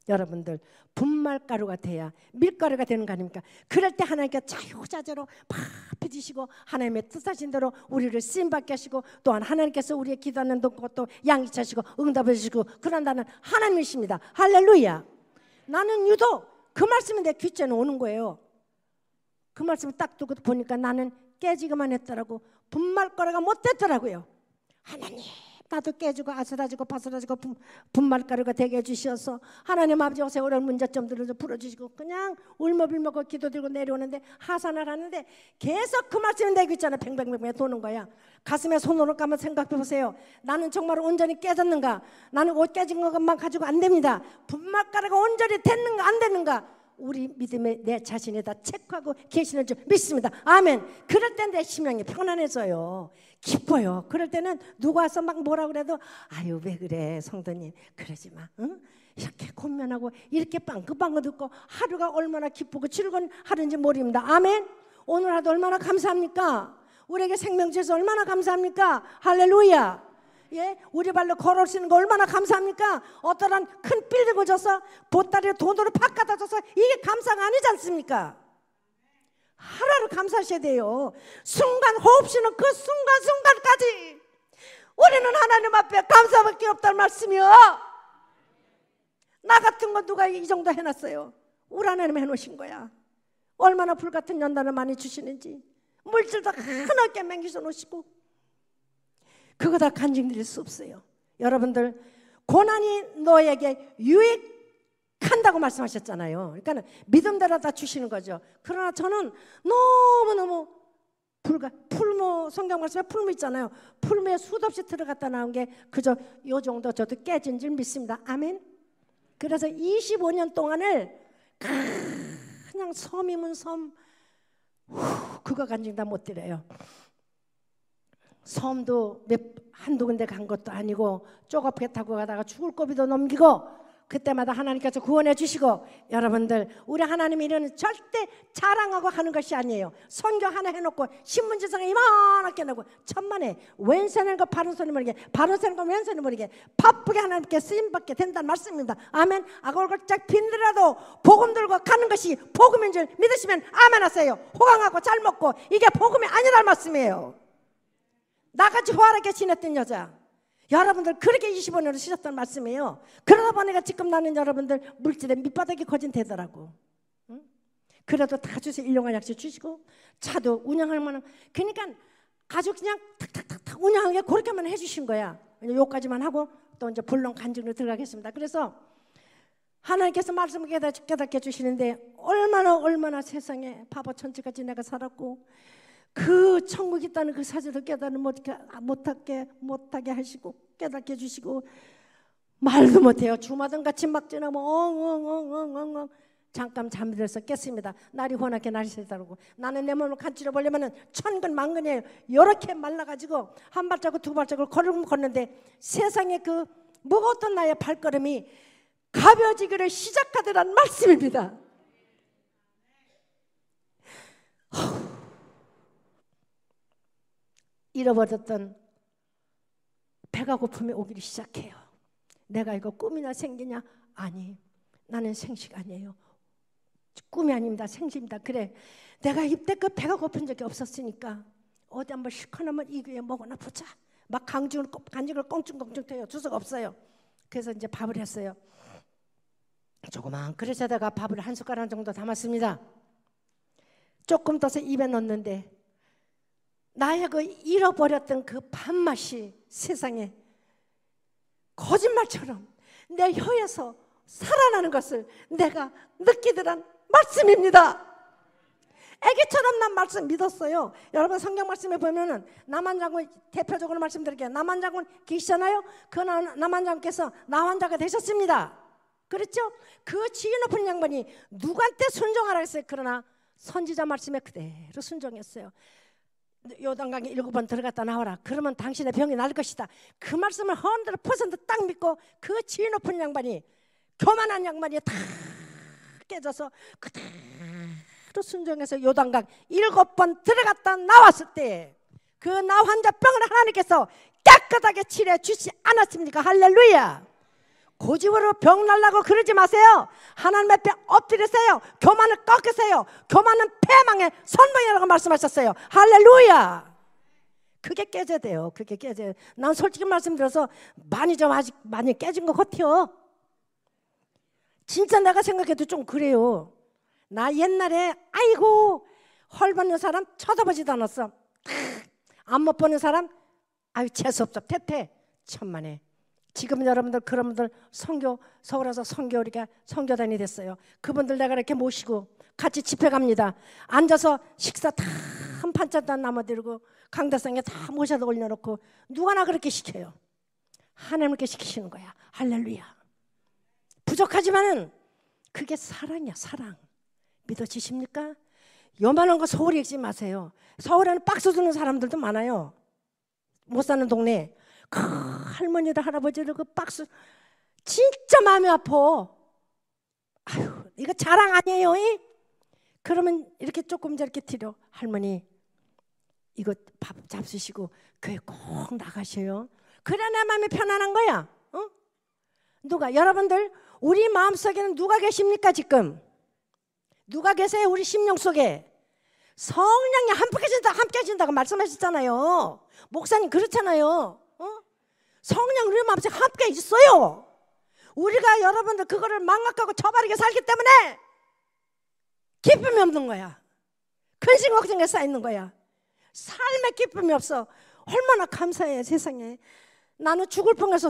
여러분들 분말가루가 돼야 밀가루가 되는 거 아닙니까? 그럴 때 하나님께 자유자재로 팍펴주시고 하나님의 뜻하신 대로 우리를 쓰임받게 하시고 또한 하나님께서 우리의 기도하는 것도 양이차시고 응답해 주시고 그런다는 하나님이십니다. 할렐루야. 나는 유독 그 말씀이 내 귀째에 오는 거예요. 그 말씀을 딱 두고 보니까 나는 깨지기만 했더라고. 분말가루가 못 됐더라고요. 하나님 나도 깨지고 아슬아지고 바스라지고 분말가루가 되게 해주셔서 하나님 아버지 요새 어려운 문제점들을 좀 풀어주시고 그냥 울먹불먹 기도 들고 내려오는데 하산을 하는데 계속 그 말씀이 내고 있잖아. 뱅뱅뱅뱅 도는 거야. 가슴에 손으로 까면 생각해 보세요. 나는 정말 온전히 깨졌는가? 나는 옷 깨진 것만 가지고 안 됩니다. 분말가루가 온전히 됐는가? 안 됐는가 우리 믿음에 내 자신에다 체크하고 계시는 줄 믿습니다. 아멘. 그럴 때내 심령이 편안해져요. 기뻐요. 그럴 때는 누가 와서 막 뭐라 그래도 아유 왜 그래 성도님 그러지 마. 응? 이렇게 곤면하고 이렇게 빵긋빵긋 듣고 하루가 얼마나 기쁘고 즐거운 하루인지 모릅니다. 아멘. 오늘 하루 얼마나 감사합니까? 우리에게 생명 주셔서 얼마나 감사합니까? 할렐루야. 예? 우리 발로 걸어오시는 거 얼마나 감사합니까? 어떠한 큰 빌딩을 줘서 보따리를 돈으로 팍 갖다 줘서 이게 감사가 아니지 않습니까? 하루하루 감사하셔야 돼요. 순간 호흡 쉬는 그 순간순간까지 우리는 하나님 앞에 감사밖에 없다는 말씀이요. 나 같은 거 누가 이 정도 해놨어요? 우리 하나님 해놓으신 거야. 얼마나 불같은 연단을 많이 주시는지 물질도 하나께 맹기서 놓으시고 그거 다 간증드릴 수 없어요. 여러분들 고난이 너에게 유익한다고 말씀하셨잖아요. 그러니까 믿음대로 다 주시는 거죠. 그러나 저는 너무너무 불가 풀무 성경 말씀에 풀무 있잖아요. 풀무에 수없이 들어갔다 나온 게 그저 요 정도 저도 깨진 줄 믿습니다. 아멘. 그래서 25년 동안을 그냥 섬이면 섬 후, 그거 간증 다 못 드려요. 섬도 몇 한두 군데 간 것도 아니고 쪼갑게 타고 가다가 죽을 고비도 넘기고 그때마다 하나님께서 구원해 주시고 여러분들 우리 하나님 이는 절대 자랑하고 하는 것이 아니에요. 선교 하나 해놓고 신문지상에 이만하게 내고 천만에 왼손을 그 바른 손을 모르게 바른 손을 그 왼손을 모르게 바쁘게 하나님께 쓰임받게 된다는 말씀입니다. 아멘. 아골골짝 빈들라도 복음 들고 가는 것이 복음인 줄 믿으시면 아멘 하세요. 호강하고 잘 먹고 이게 복음이 아니란 말씀이에요. 나같이 호화롭게 지냈던 여자. 여러분들 그렇게 25년을 쉬셨던 말씀이에요. 그러다 보니까 지금 나는 여러분들 물질에 밑바닥이 거진 되더라고. 응? 그래도 다 주세요. 일용할 약속 주시고 차도 운영할 만한 그러니까 아주 그냥 탁탁탁탁 운영하게 그렇게만 해주신 거야. 요까지만 하고 또 이제 본론 간증으로 들어가겠습니다. 그래서 하나님께서 말씀을 깨닫게 해주시는데 얼마나 얼마나 세상에 바보 천지까지 내가 살았고 그 천국 있다는 그 사실을 깨달은 못하게 못하게 하시고 깨닫게 해주시고 말도 못해요. 주마등 같이 막 지나면 엉엉엉엉엉 잠깐 잠들어서 깼습니다. 날이 환하게 날이 새다르고 나는 내 몸을 간지러 보려면은 천근 만근이에요. 이렇게 말라가지고 한 발자국 두 발자국 걸음 걷는데 세상에 그 무거웠던 나의 발걸음이 가벼워지기를 시작하더란 말씀입니다. 잃어버렸던 배가 고픔이 오기 시작해요. 내가 이거 꿈이나 생기냐? 아니, 나는 생식 아니에요. 꿈이 아닙니다. 생식입니다. 그래, 내가 이때껏 배가 고픈 적이 없었으니까 어디 한번 시커나면 이 귀에 먹어나 보자. 막 강중을 간직을 꽁충꽁충 돼요. 주석 없어요. 그래서 이제 밥을 했어요. 조그만 그릇에다가 밥을 한 숟가락 정도 담았습니다. 조금 떠서 입에 넣는데 나의 그 잃어버렸던 그 밥맛이 세상에 거짓말처럼 내 혀에서 살아나는 것을 내가 느끼더란 말씀입니다. 애기처럼 난 말씀 믿었어요. 여러분 성경 말씀에 보면은 남한 장군 대표적으로 말씀드릴게요. 남한 장군 계시잖아요. 그 남한 장군께서 나 환자가 되셨습니다. 그렇죠? 그 지혜 높은 양반이 누구한테 순종하라 했어요. 그러나 선지자 말씀에 그대로 순종했어요. 요단강에 일곱 번 들어갔다 나와라. 그러면 당신의 병이 날 것이다. 그 말씀을 헌대로 퍼센트 딱 믿고 그 지혜 높은 양반이 교만한 양반이 다 깨져서 그대로 순종해서 요단강 일곱 번 들어갔다 나왔을 때 그 나 환자 병을 하나님께서 깨끗하게 치료해 주지 않았습니까? 할렐루야. 고집으로 병 날라고 그러지 마세요. 하나님 앞에 엎드리세요. 교만을 꺾으세요. 교만은 패망의 선봉이라고 말씀하셨어요. 할렐루야. 그게 깨져야 돼요. 그게 깨져요. 난 솔직히 말씀드려서 많이 좀 아직 많이 깨진 것 같아요. 진짜 내가 생각해도 좀 그래요. 나 옛날에 아이고 헐 받는 사람 쳐다보지도 않았어. 안 못 보는 사람 아유 재수없어 태태 천만에. 지금 여러분들 그런 분들 성교 서울 와서 성교 우리가 성교단이 됐어요. 그분들 내가 이렇게 모시고 같이 집회 갑니다. 앉아서 식사 다 한 판짜도 안 남아 들고 강다상에 다 모셔다 올려놓고 누가나 그렇게 시켜요. 하나님께 시키시는 거야. 할렐루야. 부족하지만은 그게 사랑이야 사랑. 믿어지십니까? 요만한 거 서울에 읽지 마세요. 서울에는 박수 주는 사람들도 많아요. 못 사는 동네. 그 할머니들 할아버지들 그 박수 진짜 마음이 아파. 아유 이거 자랑 아니에요. 이? 그러면 이렇게 조금 저렇게 드려 할머니 이거 밥 잡수시고 교회 꼭 나가셔요. 그래 내 마음이 편안한 거야. 어? 누가 여러분들 우리 마음 속에는 누가 계십니까 지금? 누가 계세요 우리 심령 속에? 성령이 함께 계신다 함께 계신다고 말씀하셨잖아요. 목사님 그렇잖아요. 어? 성령 우리 마음속에 함께 있어요. 우리가 여러분들 그거를 망각하고 저바르게 살기 때문에 기쁨이 없는 거야. 근심 걱정에 쌓여 있는 거야. 삶에 기쁨이 없어. 얼마나 감사해 세상에. 나는 죽을 뻔해서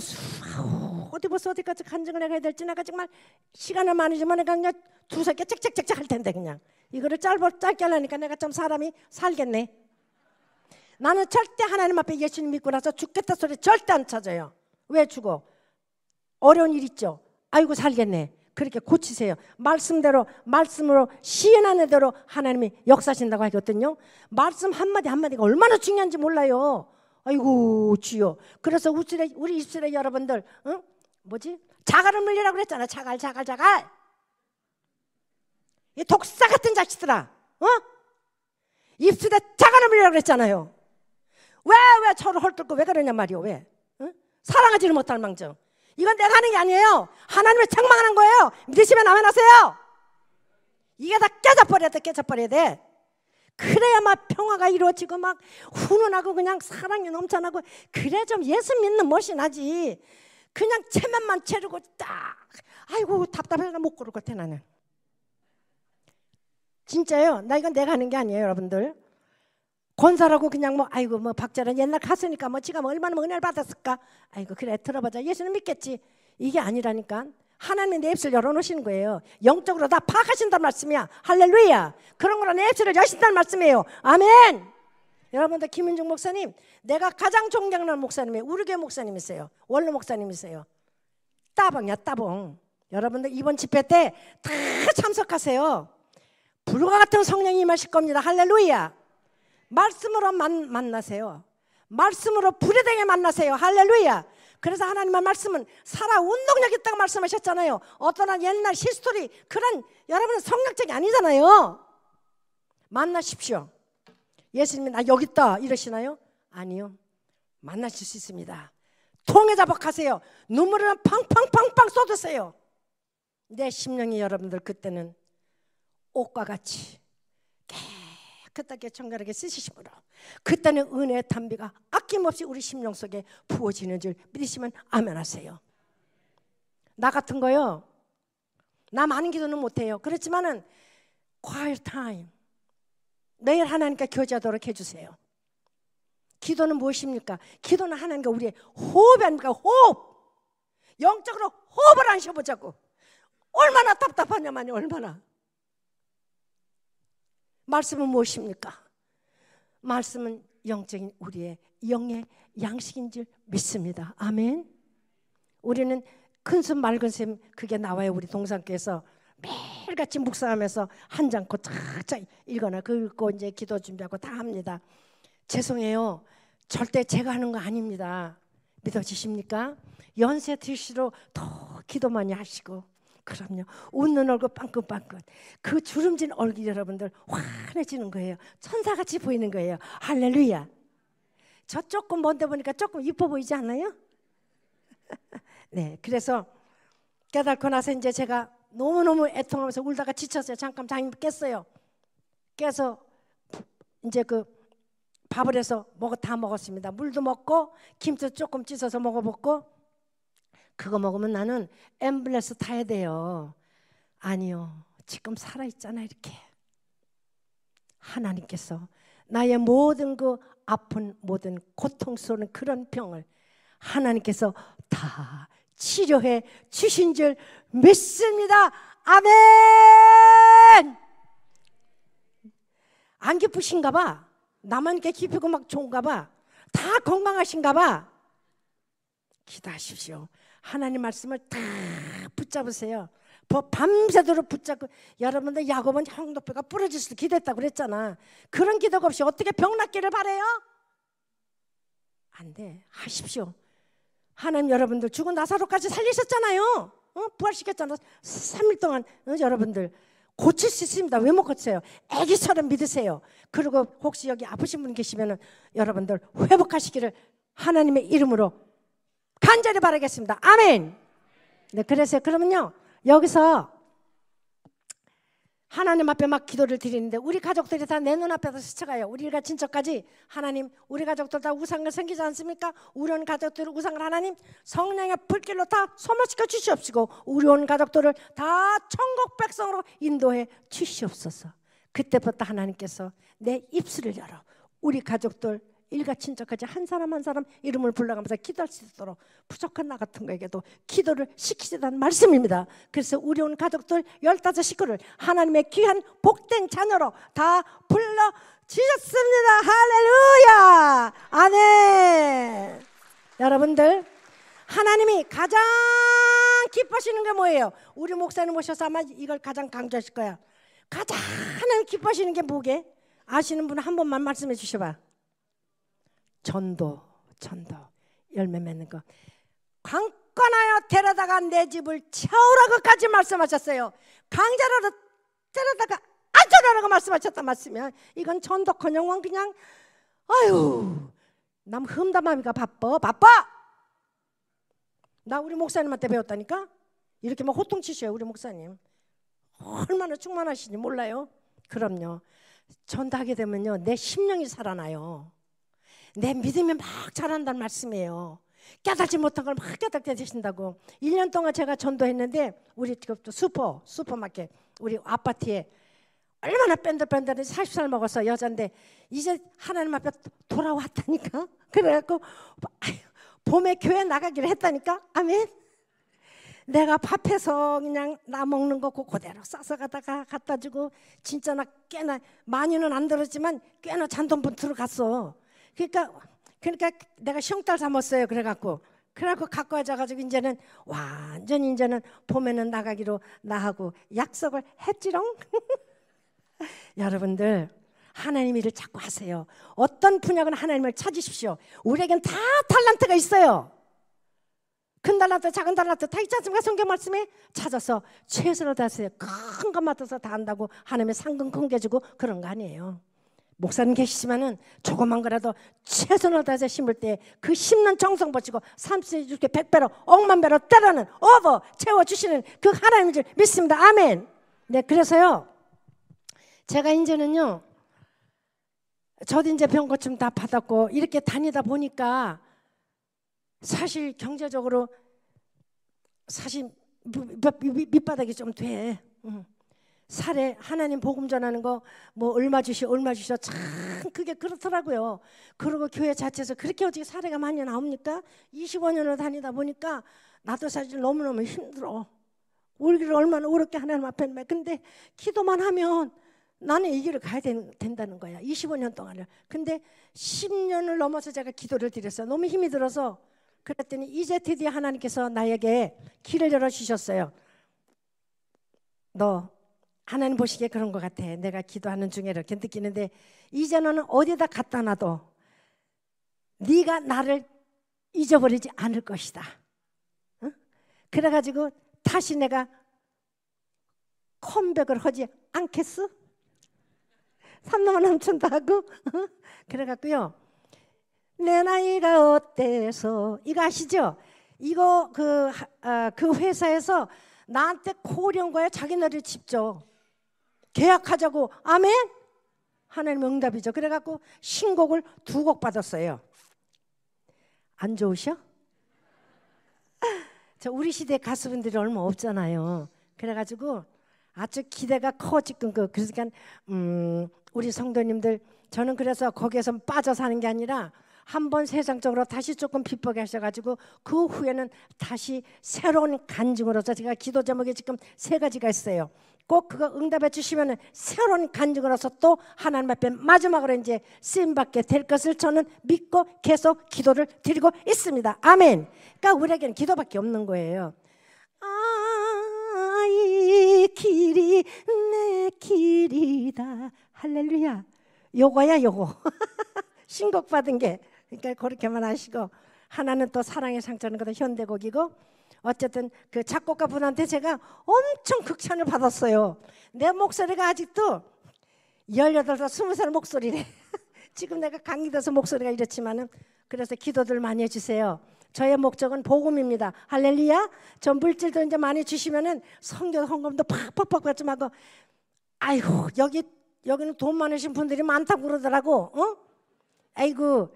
어디 벌써 어디까지 간증을 해야 될지 내가 정말 시간을 많이 주면 내가 그냥 두세 개 짹짹짹짹 할 텐데 그냥 이거를 짧아 짧게 하려니까 내가 좀 사람이 살겠네. 나는 절대 하나님 앞에 예수님 믿고 나서 죽겠다 소리 절대 안 찾아요. 왜 죽어? 어려운 일 있죠. 아이고 살겠네. 그렇게 고치세요. 말씀대로 말씀으로 시인하는 대로 하나님이 역사하신다고 하거든요. 말씀 한마디 한마디가 얼마나 중요한지 몰라요. 아이고 주여. 그래서 우리 우리 입술에 여러분들 응? 뭐지? 자갈을 물리라고 그랬잖아. 자갈 자갈 자갈. 이 독사 같은 자식들아. 어? 입술에 자갈을 물리라고 그랬잖아요. 왜 왜 저를 헐뜯고 왜 그러냐 말이오. 왜? 응? 사랑하지를 못할 망정. 이건 내가 하는 게 아니에요. 하나님을 책망하는 거예요. 믿으시면 아멘 하세요. 이게 다 깨져버려야 돼, 깨져버려야 돼. 그래야만 평화가 이루어지고 막 훈훈하고 그냥 사랑이 넘쳐나고 그래 좀 예수 믿는 멋이 나지. 그냥 체면만 채르고 딱 아이고 답답해서 못 고를 것 같아 나는. 진짜요. 나 이건 내가 하는 게 아니에요, 여러분들. 권사라고 그냥 뭐 아이고 뭐 박자는 옛날 갔으니까 뭐 지가 뭐 얼마나 뭐 은혜를 받았을까? 아이고 그래 들어보자. 예수는 믿겠지. 이게 아니라니까. 하나님의 내 입술 열어놓으시는 거예요. 영적으로 다 파악하신다는 말씀이야. 할렐루야. 그런 거로 내 입술을 여신다는 말씀이에요. 아멘. 여러분들 김윤중 목사님 내가 가장 존경하는 목사님이 우리 교회 목사님이세요. 원로 목사님이세요. 따봉이야 따봉. 여러분들 이번 집회 때 다 참석하세요. 불과 같은 성령이 임하실 겁니다. 할렐루야 말씀으로 만, 만나세요. 말씀으로 불에대게 만나세요. 할렐루야. 그래서 하나님의 말씀은 살아 운동력 있다고 말씀하셨잖아요. 어떤 옛날 history 그런 여러분은 성경책이 아니잖아요. 만나십시오. 예수님이 나 여기 있다 이러시나요? 아니요. 만나실 수 있습니다. 통에 자복하세요. 눈물을 팡팡팡팡 쏟으세요. 내 심령이 여러분들 그때는 옷과 같이 깨 끗하게 정갈하게 쓰시심으로 그때는 은혜의 담비가 아낌없이 우리 심령 속에 부어지는 줄 믿으시면 아멘 하세요. 나 같은 거요. 나 많은 기도는 못해요. 그렇지만은 quiet time 매일 하나님과 교제하도록 해주세요. 기도는 무엇입니까? 기도는 하나님과 우리의 호흡이 아닙니까? 호흡. 영적으로 호흡을 안 쉬어보자고. 얼마나 답답하냐만요, 얼마나. 말씀은 무엇입니까? 말씀은 영적인 우리의 영의 양식인 줄 믿습니다. 아멘. 우리는 큰숨 맑은 샘 그게 나와요. 우리 동산교에서 매일같이 묵상하면서 한 장코 착착 읽거나 긁고 이제 기도 준비하고 다 합니다. 죄송해요. 절대 제가 하는 거 아닙니다. 믿어지십니까? 연세 드시도록 더 기도 많이 하시고 그럼요. 웃는 얼굴 빵긋빵긋. 그 주름진 얼굴 여러분들 환해지는 거예요. 천사같이 보이는 거예요. 할렐루야. 저 조금 먼데 보니까 조금 이뻐 보이지 않아요? [LAUGHS] 네. 그래서 깨닫고 나서 이제 제가 너무너무 애통하면서 울다가 지쳤어요. 잠깐 장님 깼어요. 깨서 이제 그 밥을 해서 먹어 다 먹었습니다. 물도 먹고 김치 조금 찢어서 먹어봤고 그거 먹으면 나는 앰뷸런스 타야 돼요. 아니요. 지금 살아 있잖아 이렇게. 하나님께서 나의 모든 그 아픈 모든 고통스러운 그런 병을 하나님께서 다 치료해 주신 줄 믿습니다. 아멘. 안 기쁘신가 봐. 나만 이렇게 기쁘고 막 좋은가 봐. 다 건강하신가 봐. 기도하십시오. 하나님 말씀을 다 붙잡으세요. 밤새도록 붙잡고 여러분들 야곱은 형도뼈가 부러질 수도 기도했다고 그랬잖아. 그런 기도가 없이 어떻게 병 낫기를 바래요? 안 돼. 하십시오. 하나님 여러분들 죽은 나사로까지 살리셨잖아요. 어? 부활시켰잖아. 3일 동안 어? 여러분들 고칠 수 있습니다. 왜 못 고쳐요? 애기처럼 믿으세요. 그리고 혹시 여기 아프신 분 계시면 여러분들 회복하시기를 하나님의 이름으로 간절히 바라겠습니다. 아멘. 네, 그래서 그러면요. 여기서 하나님 앞에 막 기도를 드리는데 우리 가족들이 다 내 눈앞에서 스쳐가요. 우리가 친척까지 하나님 우리 가족들 다 우상을 생기지 않습니까? 우리 온 가족들 우상을 하나님 성령의 불길로 다 소멸시켜 주시옵시고 우리 온 가족들을 다 천국 백성으로 인도해 주시옵소서. 그때부터 하나님께서 내 입술을 열어 우리 가족들 일가 친척까지 한 사람 한 사람 이름을 불러가면서 기도할 수 있도록 부족한 나 같은 거에게도 기도를 시키시다는 말씀입니다. 그래서 우리 온 가족들 열다섯 식구를 하나님의 귀한 복된 자녀로 다 불러 주셨습니다. 할렐루야! 아멘. 여러분들 하나님이 가장 기뻐하시는 게 뭐예요? 우리 목사님 오셔서 아마 이걸 가장 강조하실 거야. 가장 하나님 기뻐하시는 게 뭐게? 아시는 분 한 번만 말씀해 주셔봐. 전도, 전도, 열매 맺는 거. 강권하여 데려다가 내 집을 채우라고까지 말씀하셨어요. 강제로 데려다가 안전하라고 말씀하셨단 말씀이야. 이건 전도커녕 그냥 아유 남 흠담하니까 바빠 바빠. 나 우리 목사님한테 배웠다니까. 이렇게 막 호통치셔요 우리 목사님. 얼마나 충만하시니 몰라요. 그럼요. 전도하게 되면요 내 심령이 살아나요. 내 믿음이 막 자란다는 말씀이에요. 깨닫지 못한 걸 막 깨닫게 되신다고. 1년 동안 제가 전도했는데 우리 또 슈퍼 슈퍼마켓 우리 아파트에 얼마나 뺀들뺀들해 40살 먹어서 여잔데 이제 하나님 앞에 돌아왔다니까. [LAUGHS] 그래갖고 봄에 교회 나가기로 했다니까. 아멘. 내가 밥해서 그냥 나 먹는 거 그대로 싸서 가다가 갖다 주고 진짜 나 꽤나 많이는 안 들었지만 꽤나 잔돈분 들어갔어. 그러니까 그러니까 내가 시딸 삼았어요. 그래갖고 그래갖고 갖고 와져가지고 이제는 완전 이제는 봄에는 나가기로 나하고 약속을 했지롱. [LAUGHS] 여러분들 하나님 일을 자꾸 하세요. 어떤 분야건 하나님을 찾으십시오. 우리에겐 다 탈란트가 있어요. 큰 달란트, 작은 달란트 다 있지 않습니까? 성경 말씀에 찾아서 최선을 다하세요. 큰 것 맡아서 다 한다고 하나님의 상금 큰 게 주고 그런 거 아니에요. 목사님 계시지만은 조그만 거라도 최선을 다해서 심을 때 그 심는 정성 버치고 30개 100배로 억만 배로 때로는 오버 채워주시는 그 하나님인 줄 믿습니다. 아멘. 네, 그래서요. 제가 이제는요. 저도 이제 병 고침 다 받았고 이렇게 다니다 보니까 사실 경제적으로 사실 밑바닥이 좀 돼. 살에 하나님 복음 전하는 거 뭐 얼마 주시 얼마 주셔 참 그게 그렇더라고요. 그리고 교회 자체에서 그렇게 어떻게 사례가 많이 나옵니까? 25년을 다니다 보니까 나도 사실 너무너무 힘들어. 울기를 얼마나 어렵게 하나님 앞에 매. 근데 기도만 하면 나는 이 길을 가야 된, 다는 거야. 25년 동안을. 근데 10년을 넘어서 제가 기도를 드렸어요. 너무 힘이 들어서 그랬더니 이제 드디어 하나님께서 나에게 길을 열어 주셨어요. 너 하나님 보시기에 그런 것 같아. 내가 기도하는 중에 이렇게 느끼는데 이제 너는 어디다 갖다 놔도 네가 나를 잊어버리지 않을 것이다. 어? 그래가지고 다시 내가 컴백을 하지 않겠어? 삼놈아 남천도 하고 어? 그래갖고요 내 나이가 어때서 이거 아시죠? 이거 그, 아, 그 회사에서 나한테 거야 자기네들 집죠. 계약하자고 아멘. 하나님 응답이죠. 그래갖고 신곡을 두 곡 받았어요. 안 좋으셔? [LAUGHS] 저 우리 시대 가수분들이 얼마 없잖아요. 그래가지고 아주 기대가 커 지금 그 그러니까 음, 우리 성도님들 저는 그래서 거기에서 빠져 사는 게 아니라 한번 세상적으로 다시 조금 비법게 하셔가지고 그 후에는 다시 새로운 간증으로서 제가 기도 제목이 지금 세 가지가 있어요. 꼭 그거 응답해 주시면 새로운 간증으로서 또 하나님 앞에 마지막으로 이제 쓰임 받게 될 것을 저는 믿고 계속 기도를 드리고 있습니다. 아멘. 그러니까 우리에게는 기도밖에 없는 거예요. 아, 이 길이 내 길이다. 할렐루야. 요거야, 요거. [LAUGHS] 신곡 받은 게. 그러니까 그렇게만 하시고 하나는 또 사랑의 상처는 그다 현대곡이고 어쨌든 그 작곡가 분한테 제가 엄청 극찬을 받았어요. 내 목소리가 아직도 18살, 20살 목소리래. [LAUGHS] 지금 내가 강의돼서 목소리가 이렇지만은 그래서 기도들 많이 해주세요. 저의 목적은 복음입니다. 할렐루야. 저 물질도 이제 많이 주시면은 성경 헌금도 팍팍팍 받좀 하고 아이고 여기 여기는 돈 많으신 분들이 많다고 그러더라고. 어? 아이고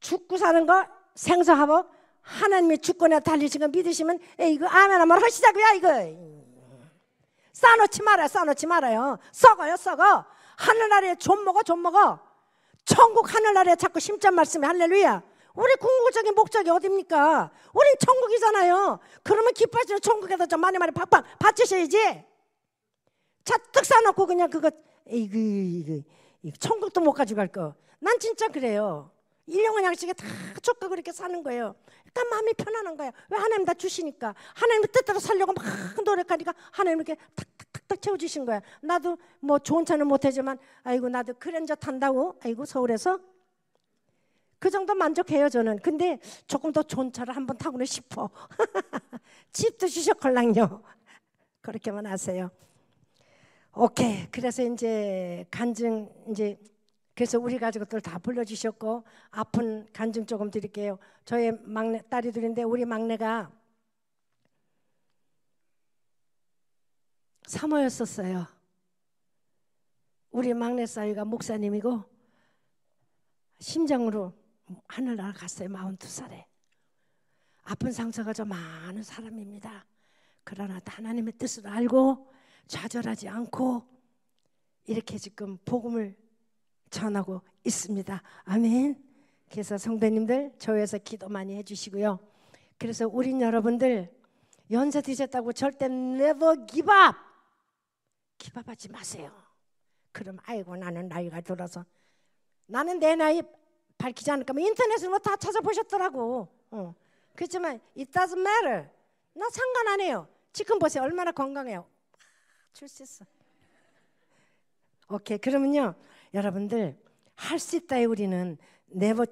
죽고 사는 거 생사하고 하나님의 주권에 달리신 거 믿으시면 이거 아멘 한번 하시자고요 이거. 싸놓지 말아요 싸놓지 말아요. 썩어요 썩어. 하늘나라에 좀 먹어 좀 먹어. 천국 하늘나라에 자꾸 심자 말씀이 할렐루야. 우리 궁극적인 목적이 어딥니까? 우린 천국이잖아요. 그러면 기뻐하시는 천국에서 좀 많이 많이 팍팍 받으셔야지. 자뜩 싸놓고 그냥 그거 이거, 이거 천국도 못 가져갈 거 난 진짜 그래요 일용할 양식에 다 쫓고 그렇게 사는 거예요. 그러니까 마음이 편안한 거예요. 왜 하나님 다 주시니까 하나님의 뜻대로 살려고 막 노력하니까 하나님 이렇게 탁탁탁탁 채워주신 거야. 나도 뭐 좋은 차는 못하지만 아이고 나도 그랜저 탄다고 아이고 서울에서 그 정도 만족해요 저는. 근데 조금 더 좋은 차를 한번 타고는 싶어. [LAUGHS] 집도 주셨걸랑요. 그렇게만 하세요. 오케이. 그래서 이제 간증 이제 그래서 우리 가족들 다 불러주셨고 아픈 간증 조금 드릴게요. 저의 막내 딸이 둘인데 우리 막내가 사모였었어요. 우리 막내 사위가 목사님이고 심장으로 하늘나라 갔어요. 42살에. 아픈 상처가 좀 많은 사람입니다. 그러나 하나님의 뜻을 알고 좌절하지 않고 이렇게 지금 복음을 전하고 있습니다. 아멘. 그래서 성도님들 교회에서 기도 많이 해주시고요. 그래서 우린 여러분들 연세 드셨다고 절대 never give up. 기밥하지 마세요. 그럼 아이고 나는 나이가 들어서 나는 내 나이 밝히지 않을까 뭐 인터넷으로 다 찾아보셨더라고. 어. 그렇지만 it doesn't matter. 나 상관 안 해요. 지금 보세요. 얼마나 건강해요. 줄수 있어. 오케이. 그러면요. 여러분들 할 수 있다에 우리는 네버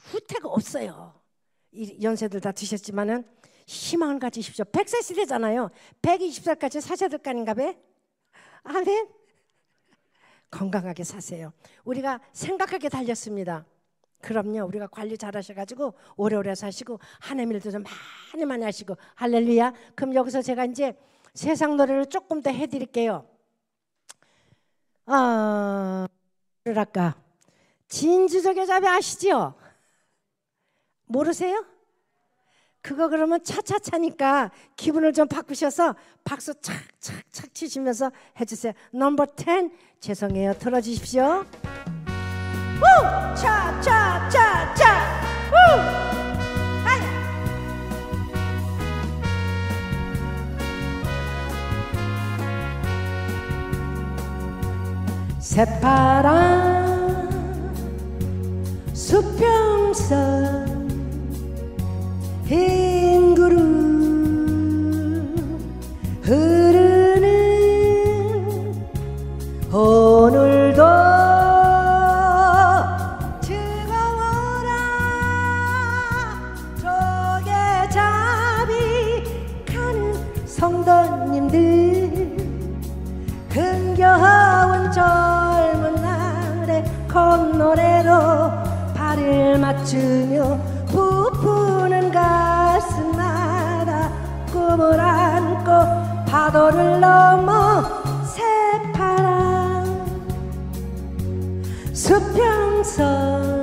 후퇴가 없어요. 이 연세들 다 드셨지만은 희망을 가지십시오. 100세 시대잖아요. 120살까지 사셔야 될 거 아닌가 봐. 아멘. 건강하게 사세요. 우리가 생각하게 달렸습니다. 그럼요. 우리가 관리 잘 하셔가지고 오래오래 사시고 하나님 일도 좀 많이 많이 하시고 할렐루야. 그럼 여기서 제가 이제 세상 노래를 조금 더 해드릴게요. 아, 뭐랄까 자비 아시죠? 모르세요? 그거 그러면 차차차니까 기분을 좀 바꾸셔서 박수 착착착 치시면서 해주세요. 넘버 10 죄송해요. 들어주십시오. 우! 차차차차! 우! 새파란 수평선 흰 구름 흐르는 오 발을 맞추며 부푸는 가슴마다 꿈을 안고 파도를 넘어 새파란 수평선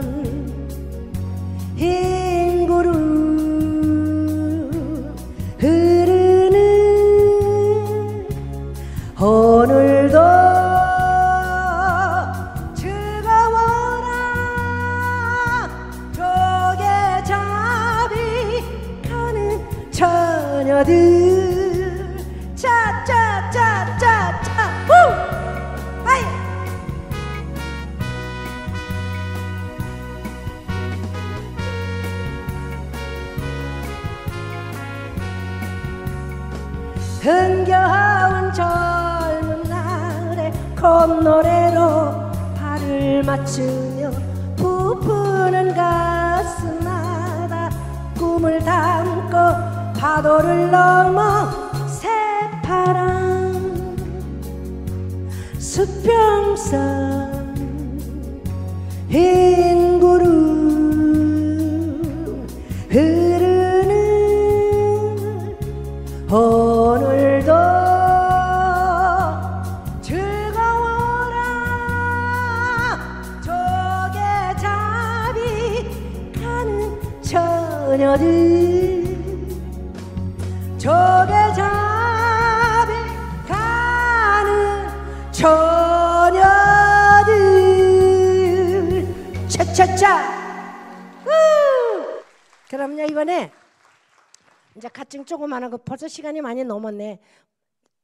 조금만 하고 벌써 시간이 많이 넘었네.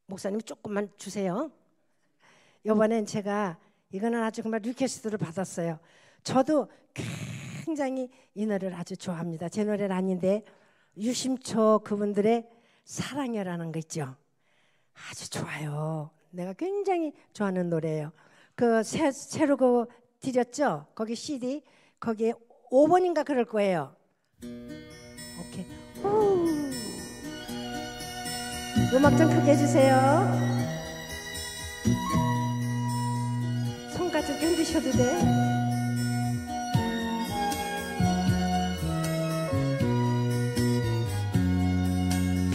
목사님 조금만 주세요. 이번엔 제가 이거는 아주 정말 request를 받았어요. 저도 굉장히 이 노래를 아주 좋아합니다. 제 노래는 아닌데 유심초 그분들의 사랑해라는 거 있죠. 아주 좋아요. 내가 굉장히 좋아하는 노래예요. 그 새, 새로 그 드렸죠? 거기 CD 거기에 5번인가 그럴 거예요. 오케이. 후. 음악 좀 크게 해주세요. 손까지 흔드셔도 돼.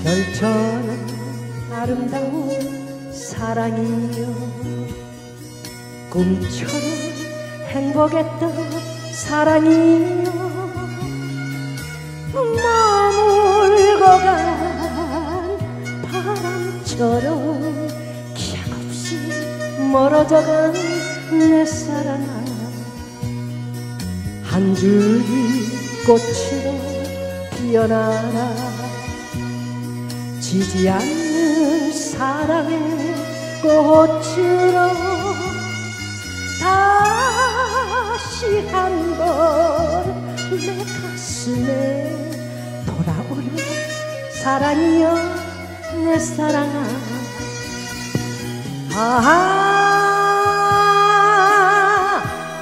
별처럼 아름다운 사랑이요 꿈처럼 행복했던 사랑이요 머물 바람처럼 기약 없이 멀어져간 내 사랑아 한 줄기 꽃으로 피어나라. 지지 않는 사랑의 꽃으로 다시 한 번 내 가슴에 돌아오라 사랑이여 내 사랑아 아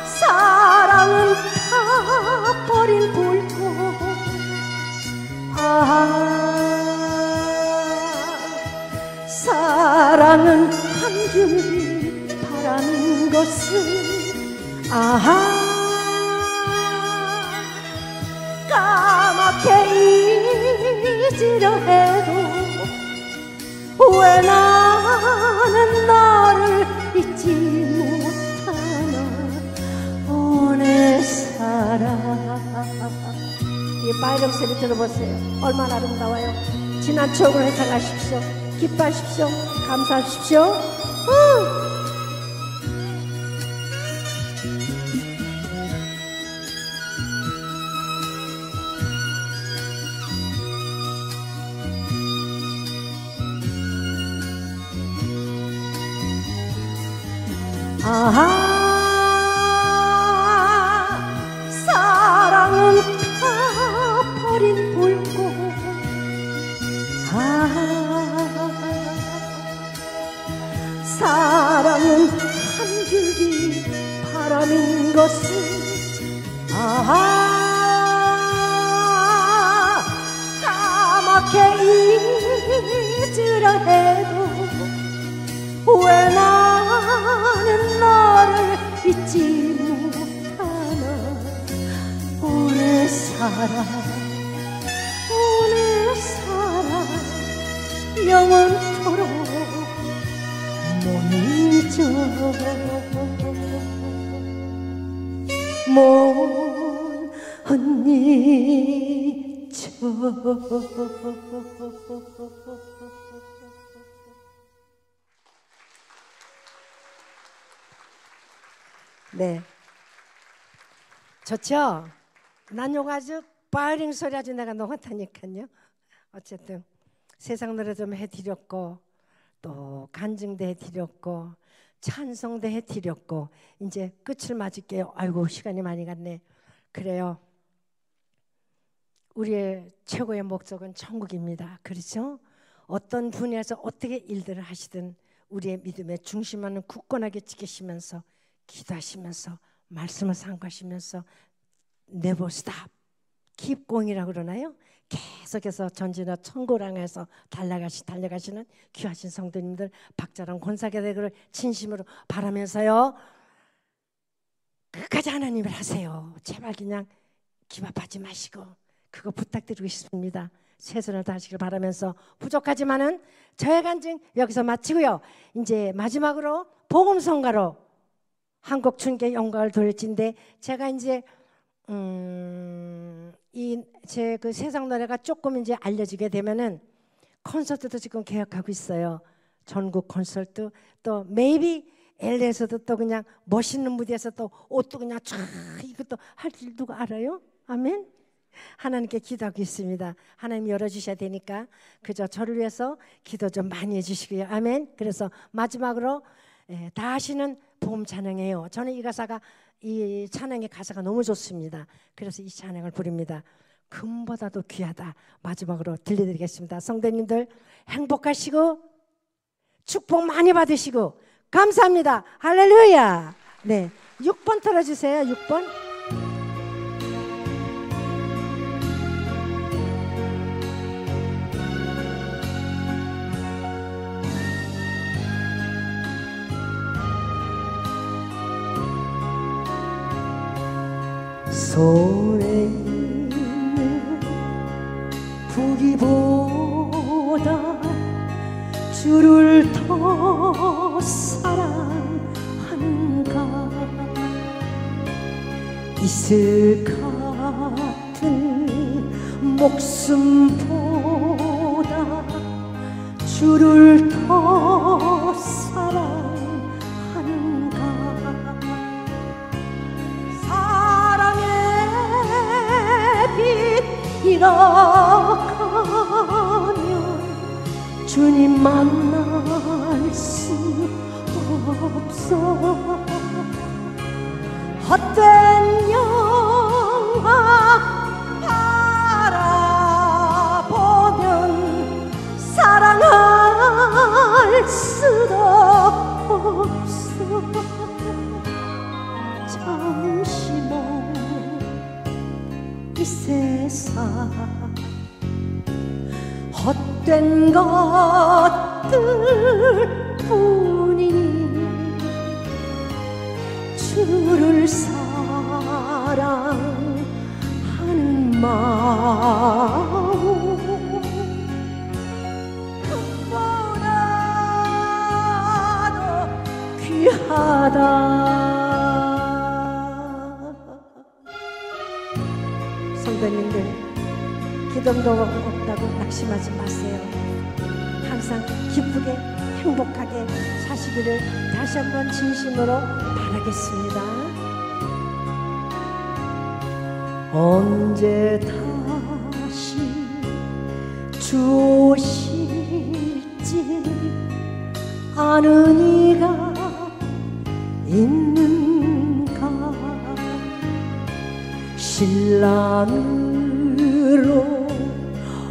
사랑은 타버린 불꽃 아 사랑은 한 줄기 바라는 것은 아하 까맣게 잊으려 해도 왜 나는 너를 잊지 못하나? 오내 사랑 이 빨간 소리 들어보세요. 얼마나 아름다워요. 지난 추억을 회상하십시오. 기뻐하십시오. 감사하십시오 사랑은 한 줄기 바람인 것은 아하 까맣게 잊으려 해도 왜 나는 너를 잊지 못하나? 오늘 살아 오늘 먼 언니처럼 네. 좋죠? 난 요거 아주 바이링 소리 아주 내가 녹았다니까요. 어쨌든 세상 노래 좀 해드렸고 또 간증도 해드렸고 찬송도 해드렸고 이제 끝을 맞을게요. 아이고 시간이 많이 갔네. 그래요. 우리의 최고의 목적은 천국입니다. 그렇죠? 어떤 분야에서 어떻게 일들을 하시든 우리의 믿음의 중심만은 굳건하게 지키시면서 기도하시면서 말씀을 상고하시면서 keep going이라고 그러나요? 계속해서 전진화 천고랑에서 달려가시 달려가시는 귀하신 성도님들 박자랑 권사게 되기를 진심으로 바라면서요. 끝까지 하나님을 하세요. 제발 그냥 기밥하지 마시고 그거 부탁드리고 싶습니다. 최선을 다하시길 바라면서 부족하지만은 저의 간증 여기서 마치고요. 이제 마지막으로 복음 성가로 한국 춘계 영광을 돌진데 제가 이제 음, 이제 그 세상 노래가 조금 이제 알려지게 되면은 콘서트도 지금 계획하고 있어요. 전국 콘서트 또 maybe LA에서도 또 그냥 멋있는 무대에서 또 옷도 그냥 쫙 이것도 할 줄 누가 알아요? 아멘. 하나님께 기도하고 있습니다. 하나님 열어주셔야 되니까 그저 저를 위해서 기도 좀 많이 해주시고요. 아멘. 그래서 마지막으로 예, 다 하시는 복음 찬양해요. 저는 이 가사가 이 찬양의 가사가 너무 좋습니다. 그래서 이 찬양을 부릅니다. 금보다도 귀하다. 마지막으로 들려드리겠습니다. 성도님들 행복하시고 축복 많이 받으시고 감사합니다. 할렐루야. 네. 6번 틀어주세요. 6번. 있는 부기보다 주를 더 사랑하는가? 이슬 같은 목숨보다 주를 더 사랑 잃어가면 주님 만날 수 없어. 헛된 영화 바라보면 사랑할 수도 없어 세상. 헛된 것들 뿐이니 주를 사랑하는 마음. 그보다도 귀하다 성도님들 기dom도 없다고 낙심하지 마세요. 항상 기쁘게 행복하게 사시기를 다시 한번 진심으로 바라겠습니다. 언제 다시 주 오실지 아는 이가 있는 신랑으로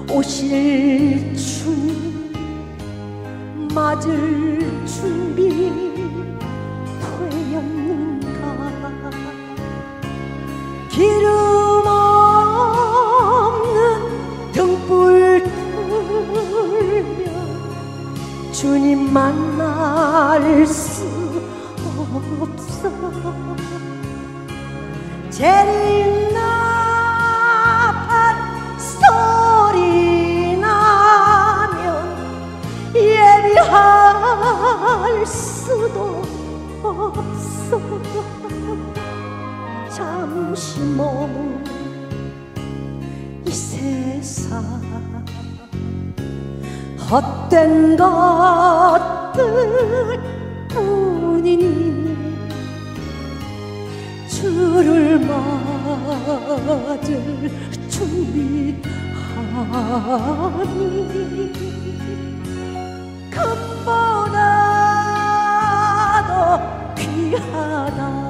오실 주님 맞을 준비 되었는가? 기름 없는 등불 틀며 주님 만날 수 없어. 재림 없이 머문 이 세상. 헛된 것들 뿐이니 주를 맞을 준비하니. 금보다 더 귀하다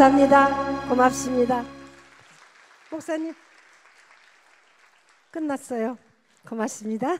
감사합니다. 고맙습니다. 목사님 끝났어요. 고맙습니다.